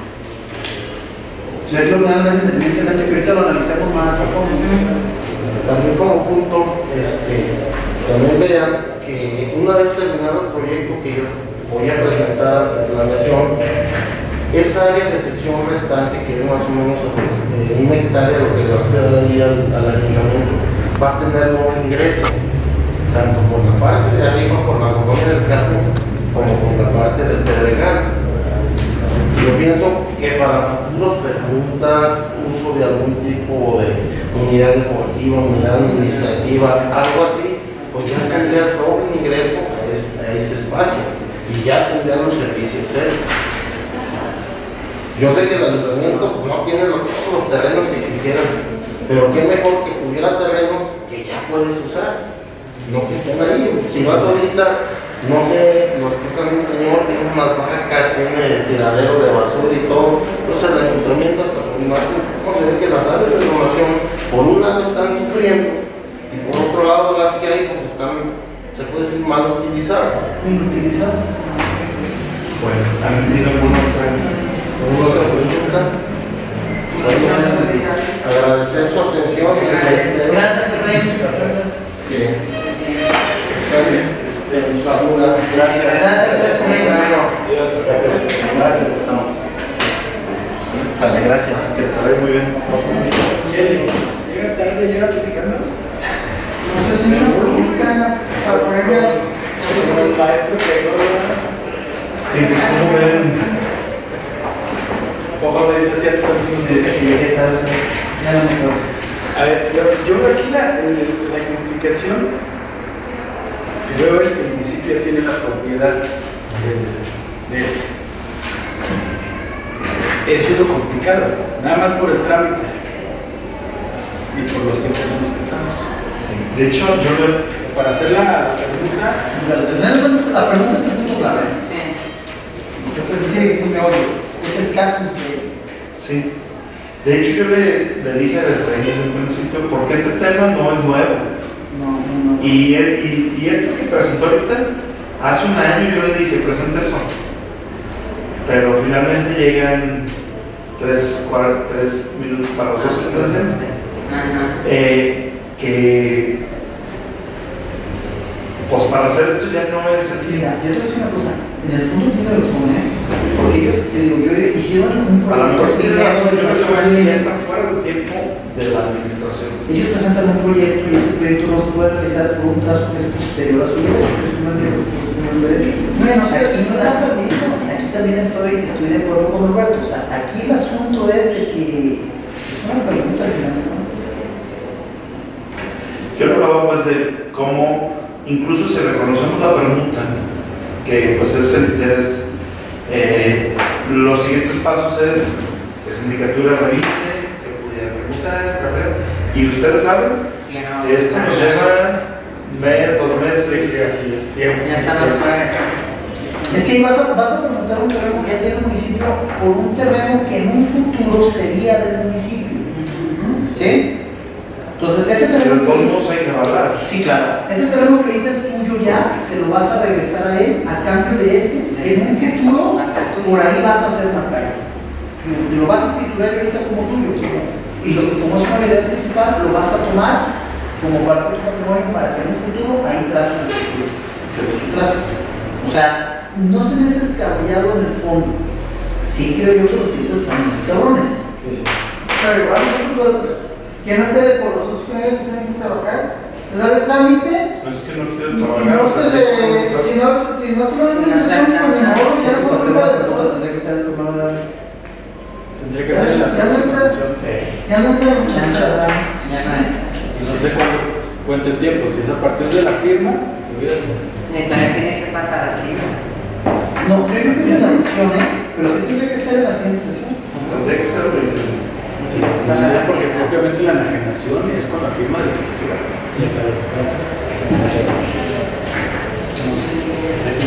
Yo creo que independientemente que ahorita lo analicemos más a fondo. También como punto, este, también vean que una vez terminado el proyecto que yo voy a presentar a la planeación, esa área de sesión restante, que es más o menos eh, una hectárea lo que le va a quedar ahí al, al ayuntamiento, va a tener nuevo ingreso, tanto por la parte de arriba, por la colonia del Carmen, como por la parte del Pedregal. Yo pienso que para futuras preguntas, uso de algún tipo de unidad deportiva, unidad administrativa, algo así, pues ya tendrías doble ingreso a, es- a ese espacio y ya tendrías los servicios cerca. Yo sé que el ayuntamiento no tiene lo- todos los terrenos que quisieran, pero qué mejor que tuviera terrenos que ya puedes usar, no que estén ahí. Si vas ahorita, no sé, los que son un señor, tiene unas vacas, tiene tiradero de basura y todo, entonces el ayuntamiento hasta por imagen, ¿cómo se ve que las áreas de donación, por un lado están sufriendo y por otro lado las que hay pues están, se puede decir, mal utilizadas. Inutilizados. Bueno, también tiene alguna otra. ¿Alguna otra pregunta? Agradecer su atención. si se me- Gracias, que este, su ayuda. Gracias. Gracias. Gracias. Sale, gracias. Que te muy bien. Llega tarde, llega platicando. No una política para ponerle Como el maestro que Sí, como le dice así a tus amigos de que. Ya no me pasa. A ver, yo, yo veo aquí la, la complicación que veo es que el municipio tiene la propiedad de, de eso es lo complicado, nada más por el trámite y por los tiempos en los que estamos. De hecho, yo le. Para hacer la pregunta, la pregunta es el punto clave. Sí. Sí, sí, me oye. Es el caso de. Sí. De hecho, yo le, le dije a Efraín desde el principio, porque este tema no es nuevo. No, no, no. Y, y, y esto que presentó ahorita, hace un año yo le dije, presenta eso. Pero finalmente llegan tres, cuatro, tres minutos para los dos que presenten. Ajá. Eh, que pues para hacer esto ya no es el Mira, yo te voy a decir una cosa. En el fondo tiene razón, ¿eh? Ellos, te digo, yo hicieron un proyecto yo que ya ellos está fuera del tiempo de la administración. presentan un proyecto y ese proyecto no se puede realizar por un trazo que es posterior a su derecho. que es un derecho, es un derecho. Bueno, aquí, aquí, aquí también estoy, estoy de acuerdo con Roberto. O sea, aquí el asunto es de que es una pregunta ¿no? Yo lo hablaba pues de cómo, incluso si reconocemos la pregunta, que pues es el interés, eh, los siguientes pasos es que sindicatura revise, que pudiera preguntar, ¿verdad? Y ustedes saben, Que no- esto nos lleva mes, dos meses. Ya estamos por ahí. Es que vas a, vas a preguntar un terreno que ya tiene el municipio por un terreno que en un futuro sería del municipio. ¿Sí? Entonces, ese Pero terreno, todos modos hay que avalar. sí, claro, ese terreno que ahorita es tuyo ya, se lo vas a regresar a él a cambio de este, que es un futuro, por ahí vas a hacer una calle. Lo, lo vas a escriturar ahorita como tuyo. Y lo que como es una unidad principal, lo vas a tomar como parte de tu patrimonio para que en un futuro ahí traces el futuro. Se trazo. O sea, no se me hace descabellado en el fondo. Sí creo yo que los títulos están muy cabrones. Pero igual, que no quede por nosotros que tienen que trabajar, dar el trámite, No es que no quiero y si trabajar. no se le, si no, si no se lo Si no se dan con alcanza. el moro, ya no puede ser de todo. Tendría que ser de Tendría que ser en la no sesión. Ya no entra mucha Ya no. chava. Ya no hay. Y no sé cuándo cuánto el tiempo, si es a partir de la firma. Entonces tiene que pasar así, ¿no? No, creo que es en la sesión, ¿eh? Pero sí tendría que ser en la siguiente sesión. Tendría que ser porque propiamente la enajenación es con la firma de la escritura. No sé,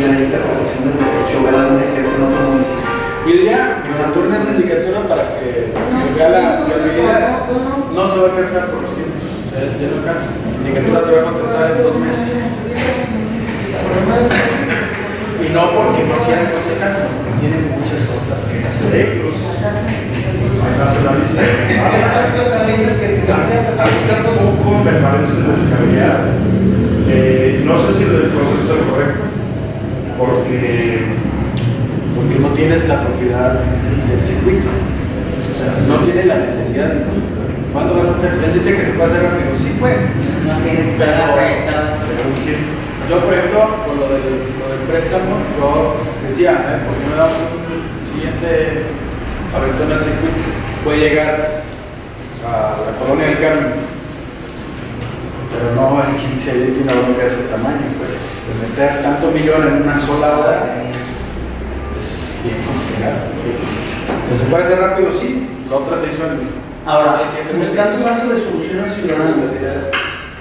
la interpretación del derecho, voy a dar un ejemplo en otro municipio. Y ya, que se turne esa sindicatura para que se vea la viabilidad. No se va a alcanzar por los tiempos. Ya no alcanza. La sindicatura te va a contestar en dos meses. Y no porque no quieran que se casen, porque tienen muchas cosas que hacer ellos. Ahí va a ser la lista. Hay otros canalistas que A mí tampoco me parece descabellado. Eh, no sé si el proceso es correcto, porque Porque no tienes la propiedad del circuito. O sea, no tienes la necesidad de ¿Cuándo vas a hacer? Él dice que se puede hacer rápido. Sí, pues. No tienes quién. Yo, por ejemplo, con lo del, lo del préstamo, yo decía, ¿eh? ¿por qué no da un siguiente aventón al circuito? Puede llegar a la colonia del Carmen. Pero no hay 15 ahí tiene una bronca de ese tamaño, pues. De meter tanto millón en una sola hora es bien complicado. Entonces, ¿se puede hacer rápido? Sí. La otra se hizo en Ahora, buscando más de solución al ciudadano,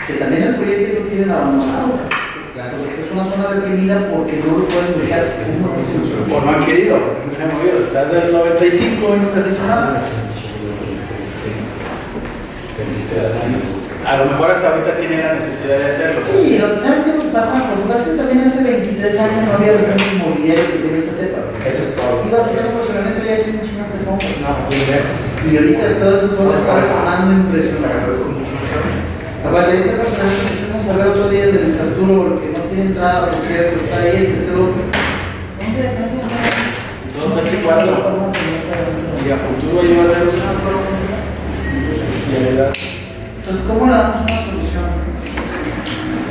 que también el proyecto lo tienen abandonado. Pues es una zona deprimida porque no lo pueden dejar. O no han querido, porque no han movido. O sea, desde el 95 y nunca se hizo nada. A lo mejor hasta ahorita tienen la necesidad de hacerlo. Sí, lo- ¿sabes qué es lo que pasa? Cuando vas también hace 23 años no había un inmobiliario que te meta tepa. Eso es todo. Ibas a hacer un funcionamiento y ya aquí en Chinas te compras. No. Y ahorita todas esas zonas están retomando Te impresionante. agradezco mucho. Aparte, este personaje que fuimos a ver otro día de Luis Arturo, que no tiene entrada, por cierto, está ahí, es este otro. Entonces. Y a futuro ahí va a ser una realidad. Entonces, ¿cómo le damos una solución?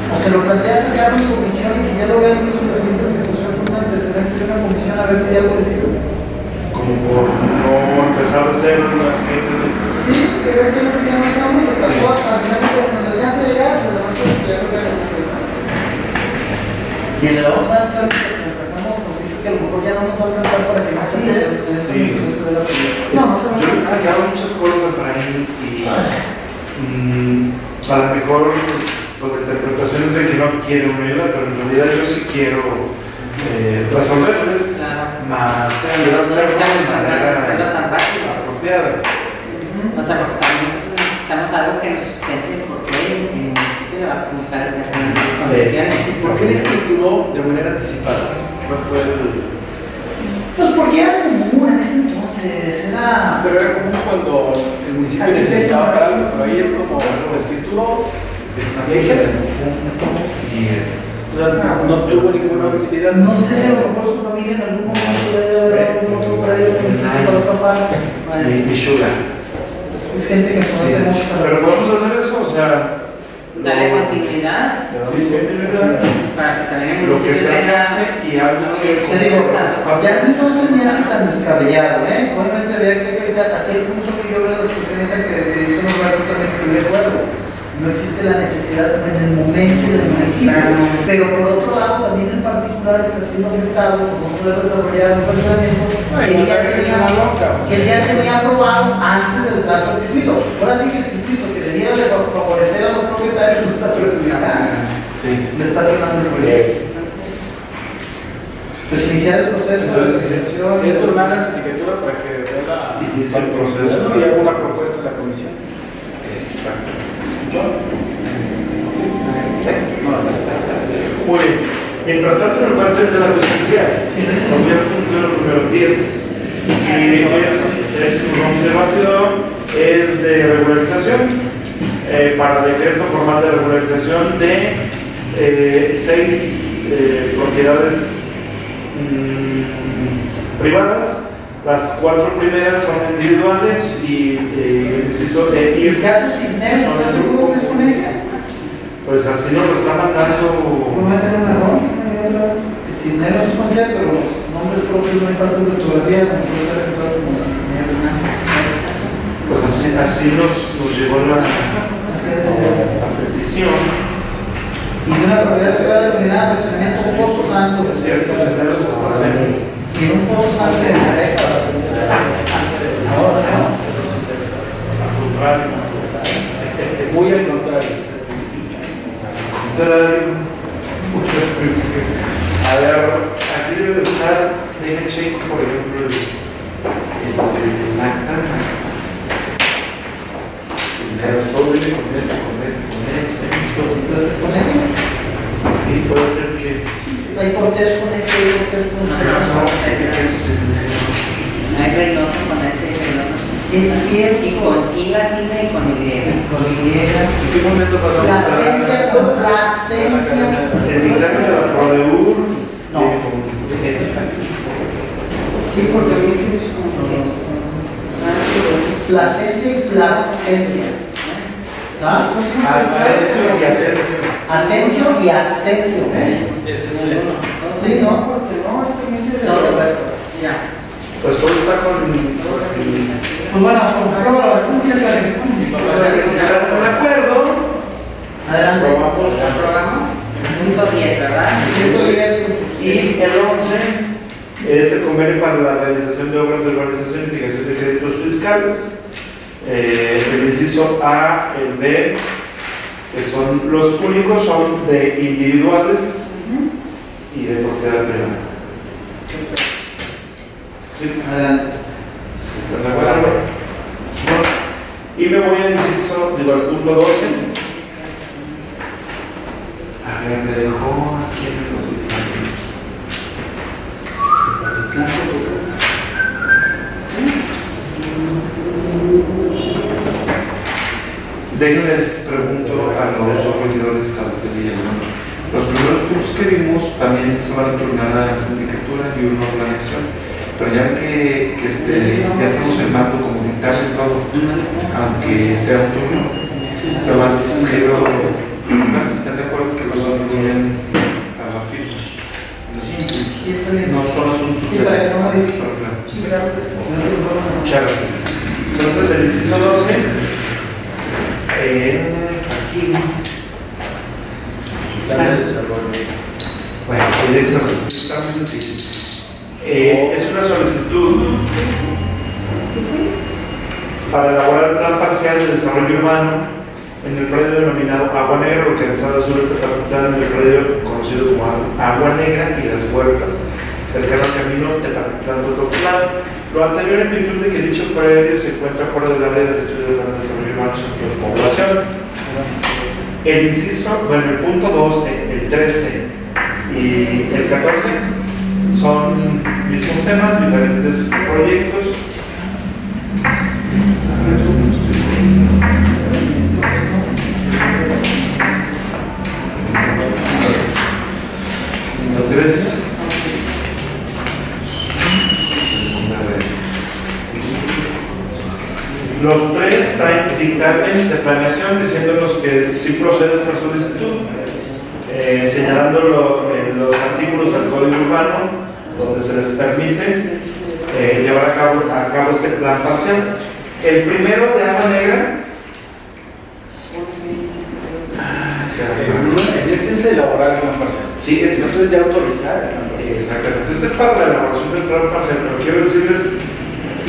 O se lo plantea sacarlo en comisión y que ya lo vean incluso la siguiente organización con un antecedente de una comisión a ver si hay algo decidido. Como por no empezar de cero en la siguiente vez. Sí, pero es que lo que avanzamos, se pasó a final de cuando alcance a llegar, pero nosotros ya no se puede. Y le vamos a dar que empezamos con sitios que a lo mejor ya no nos va a alcanzar para que no se Sí. en Sí. No, no se Yo he explicado muchas cosas a Efraín y mm, a lo mejor por interpretaciones de que no quiere una ayuda, pero en realidad yo sí quiero eh, resolverles, Claro. más quiero no hacerlo de manera hacerlo tan rápido. apropiada. O sea, porque también necesitamos algo que nos sustente porque el municipio le va a comprar el terreno ¿Por qué le escrituró de manera anticipada? ¿Cuál fue el...? Pues porque era común en ese entonces, era... Pero era común cuando el municipio necesitaba para algo, pero ahí es como lo escrituró, está bien. No tuvo ninguna utilidad. No sé si a lo mejor su familia en algún momento le haya dado algún otro predio que necesite para otra parte. mi, mi sugar. Es gente que Sí, mucho. pero podemos hacer eso, o sea. Dale lo- continuidad para que también el Lo que se hace y algo que. Te digo, ya no se me hace tan descabellado, ¿eh? Obviamente había que aquel punto que yo veo la esa que dice Roberto también estoy de acuerdo. No existe la necesidad en el momento del municipio. Pero por otro lado, también en particular está siendo afectado por no poder desarrollar un funcionamiento Ay, que ya tenía aprobado antes del plazo del circuito. Ahora sí que el circuito de fa- favorecer a los propietarios no está perjudicando. Sí. Le está frenando el proyecto. Entonces, Pues iniciar el proceso de Entonces, asociación. turnar a la sindicatura para que vea la el proceso. y haga una propuesta en la comisión. Exacto. Muy bien. Mientras tanto, en el cuartel de la justicia, voy al punto número 10. Y es, es un debate es de regularización eh, para decreto formal de regularización de eh, seis eh, propiedades mm, privadas. Las cuatro primeras son individuales y eh, inciso de ¿Y el caso Cisneros, estás seguro que es ese? Pues así nos lo está mandando. No un error. Cisneros es con C, pero los nombres propios no hay falta de ortografía, no puede registrado como Cisneros. Pues así, así nos, nos llegó la, La petición. Y de una propiedad privada denominada fraccionamiento Pozo Santo. En un Pozo Santo de la década. Muchas gracias. Entonces, el inciso 12, eh, aquí, Está el desarrollo. bueno, el está muy sencillo. Eh, es una solicitud para elaborar un plan parcial de desarrollo urbano en el predio denominado Agua Negra, localizado al sur de Tepatitlán, en el predio conocido como Agua Negra y las Huertas, cercano al camino Tepatitlán-Tototlán. Lo anterior en virtud de que dicho predio se encuentra fuera del área del estudio de de desarrollo de población. El inciso, bueno, el punto 12, el 13 y el 14 son mismos temas, diferentes proyectos. Número Los tres traen dictamen de planeación diciéndonos que sí procede esta solicitud, eh, señalando lo- eh, los artículos del Código Urbano donde se les permite eh, llevar a cabo, a cabo este plan parcial. El primero de agua negra. Este es elaborar el plan parcial. Sí, este es Este es de autorizar el plan parcial. Exactamente. Este es para la elaboración del plan parcial, pero quiero decirles,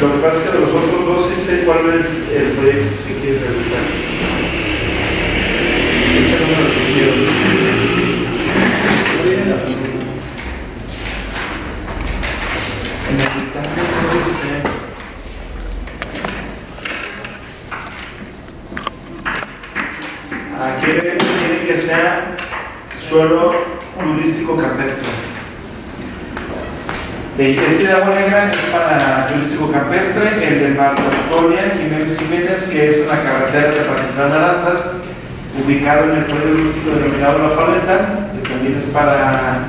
lo que pasa es que de los otros dos sí sé cuál es el proyecto que se quiere realizar. Este el dictamen no que sea suelo turístico campestre. Eh, Este de agua negra es para turístico campestre, el de Marta Austoria, Jiménez Jiménez, que es en la carretera de Patitlán Arandas, ubicado en el pueblo denominado La Paleta, que también es para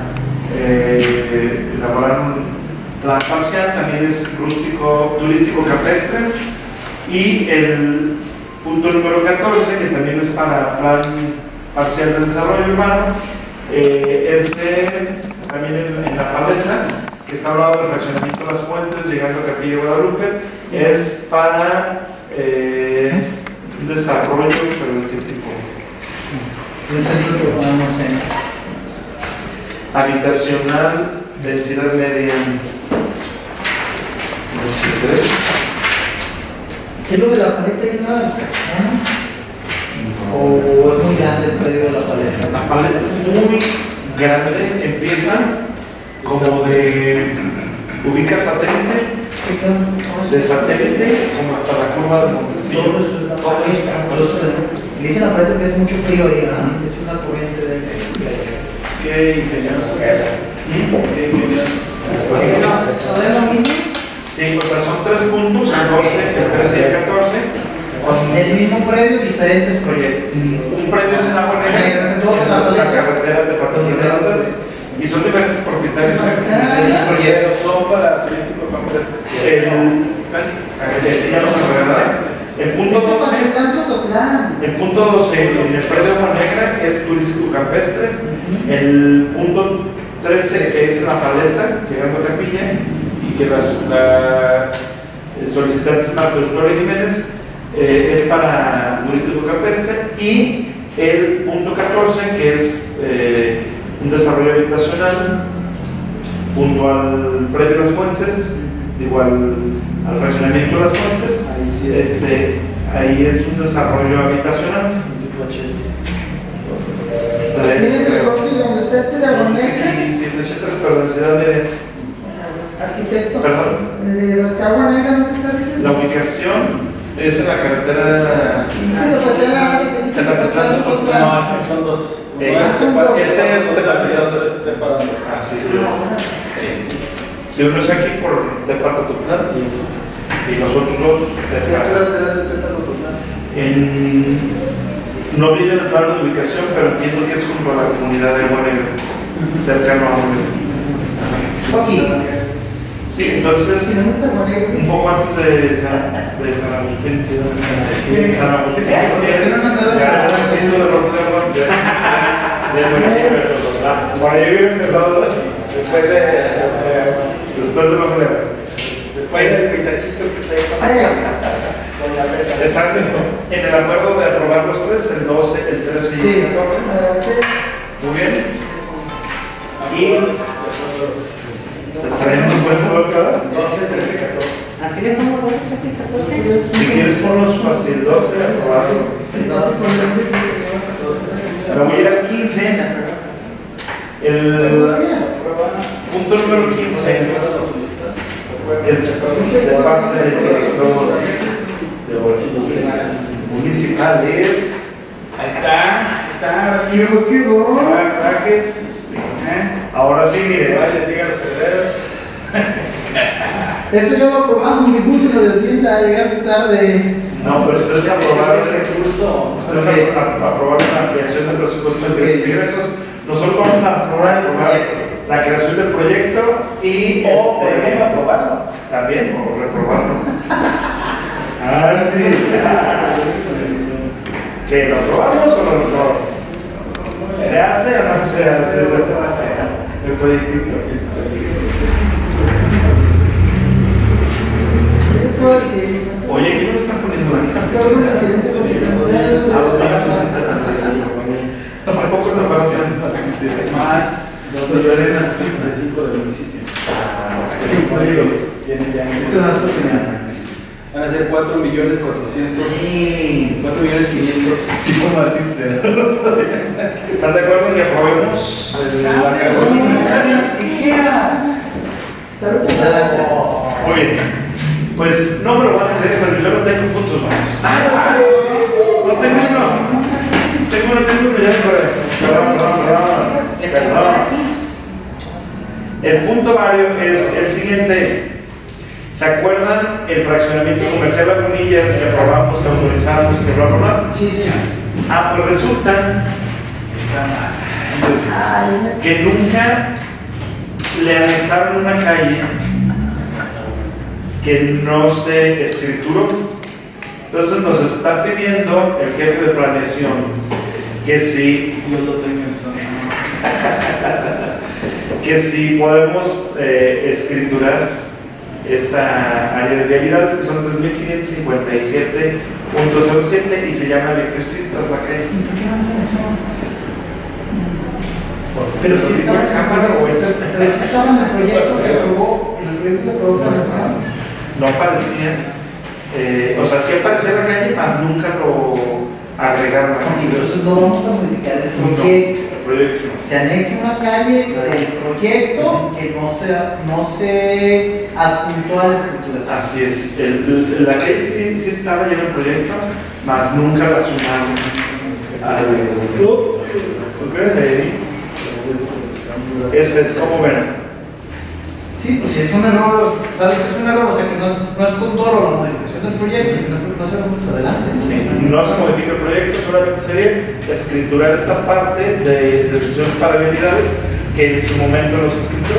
eh, elaborar un plan parcial, también es rústico, turístico campestre, y el punto número 14, que también es para plan parcial de desarrollo urbano, eh, es también en La Paleta, que está hablado del fraccionamiento de las fuentes, llegando a Capilla de Guadalupe, es para eh, un desarrollo, pero de qué tipo? Ponemos en. Habitacional, densidad media. ¿23? ¿Es lo de la paleta y nada de? ¿O es muy grande el predio de la paleta? La paleta es muy grande, empieza como de. ubica satélite, de satélite como hasta la curva de Montecillo. Todo eso es la Todo eso. paleta. Todo eso es- Le dicen la paleta que es mucho frío ahí, ¿verdad? Es una corriente de. Qué ingenioso. ¿Mm? Qué ingenioso. ¿Todo es lo mismo? Sí, o sea, son tres puntos, el 12, el 13 y el 14. Del mismo predio, diferentes proyectos. Un predio es en agua negra, la carretera de Partidas y son diferentes propietarios. Pero son para turístico. El, nos enredamos. El punto 12, el punto 12 en el predio Negra es turístico campestre. El punto 13 que es la paleta, llegando a Capilla, y que las- la, el solicitante es Marco Eustorio Jiménez, eh, es para turístico campestre. Y el punto 14 que es eh, un desarrollo habitacional junto al predio Las Fuentes, igual al fraccionamiento de Las Fuentes. Ahí sí es. Este, ahí es un desarrollo habitacional. Tres, creo. donde está de No, Aguaneca, sí, sí, es H3, pero densidad media. arquitecto. Perdón. De donde está Aguaneca, ¿no te está diciendo? La ubicación es en la carretera. Sí, la-. No, son dos. Eh, Uno es este- ese es Tepatitlán. otro es Teparandas. Así es. Si uno es aquí por Tepatitlán y, y los otros dos ¿Qué altura será este Teparandas? En, no viene el plano de ubicación, pero entiendo que es junto a la comunidad de Agua Negra, cercano a Agua Negra. Aquí. Sí, entonces, un poco antes de San, de San Agustín. San Agustín ya está haciendo de rojo de no es Por ahí hubiera empezado Después de. después de rojo de agua. Después del pisachito que está ahí. Están en el acuerdo de aprobar los tres, el 12, el 13 y el 14. Muy bien. Y estaremos vuelto acá. 12, 13, 14. Así le pongo 12, 13 y 14. Si quieres ponlos fácil, 12, aprobado. Ahora voy a ir al 15. El punto número 15 es de parte del director de los municipales. Ahí está, ahí está, sí. qué Trajes. ¿eh? Ahora sí, mire, Igual les diga a los herederos. Esto ya lo aprobamos, mi curso de Hacienda, llegaste tarde. no, pero ustedes aprobaron el recurso. Ustedes apro- aprobaron la creación del presupuesto de ingresos y egresos. Nosotros vamos a aprobar la creación del proyecto y O podemos este, aprobarlo. también o reprobarlo. Ah, sí. ¿Que lo aprobamos o no lo aprobamos? ¿Se hace o no se hace? El proyectito. Oye, ¿quién me está poniendo la hija? A los niños son 75. Tampoco nos van a Más dos de arena, 55 del municipio. Es imposible. Tienen ya. Van a ser 4 millones 400. 4 millones 500. Sí, como así ¿Están de acuerdo en que aprobemos la. Muy bien. Pues no me lo van a creer, pero yo no tengo puntos bajos. Ah, No tengo uno. Tengo uno, tengo uno, ya me perdón, perdón. El punto vario es el siguiente. ¿Se acuerdan el fraccionamiento comercial Lagunillas que aprobamos, que autorizamos, que bla, bla, bla? Sí, señor. Ah, pues resulta que nunca le anexaron una calle que no se escrituró. Entonces nos está pidiendo el jefe de planeación que si Yo lo tengo que si podemos eh, escriturar esta área de vialidades que son 3.557.07 y se llama electricistas la calle. Pero Pero si sí estaba en cámara o en- pero sí estaba en el proyecto que aprobó, en el proyecto que aprobó no aparecía, eh, o sea, sí aparecía la calle, más nunca lo agregaron. Ok, entonces no vamos a modificar el proyecto. Se anexa una calle del proyecto que no se, no se adjuntó a la escritura. Así es, el- el- la calle sí, sí estaba ya en el proyecto, más nunca la sumaron al club. ¿Ok? Ahí. Ese es como ven. Sí, pues si es un error, sabes que es un error, o sea que no es, no es con dolo la del proyecto, que no se pues adelante. Sí, no se modifica el proyecto, solamente sería escriturar esta parte de decisiones para habilidades que en su momento no se escribió.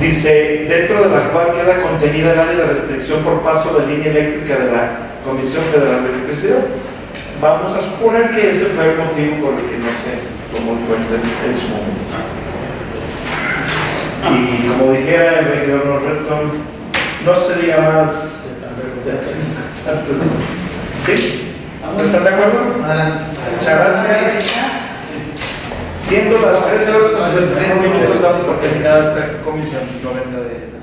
Dice, dentro de la cual queda contenida el área de restricción por paso de línea eléctrica de la Comisión Federal de Electricidad. Vamos a suponer que ese fue el motivo por el que no se tomó en cuenta en, su momento. Y como dijera el regidor Norberto, no sería más ¿Sí? ¿Están de acuerdo? Adelante. Siendo las 13 horas con 56 minutos, damos por terminada esta comisión 90 de.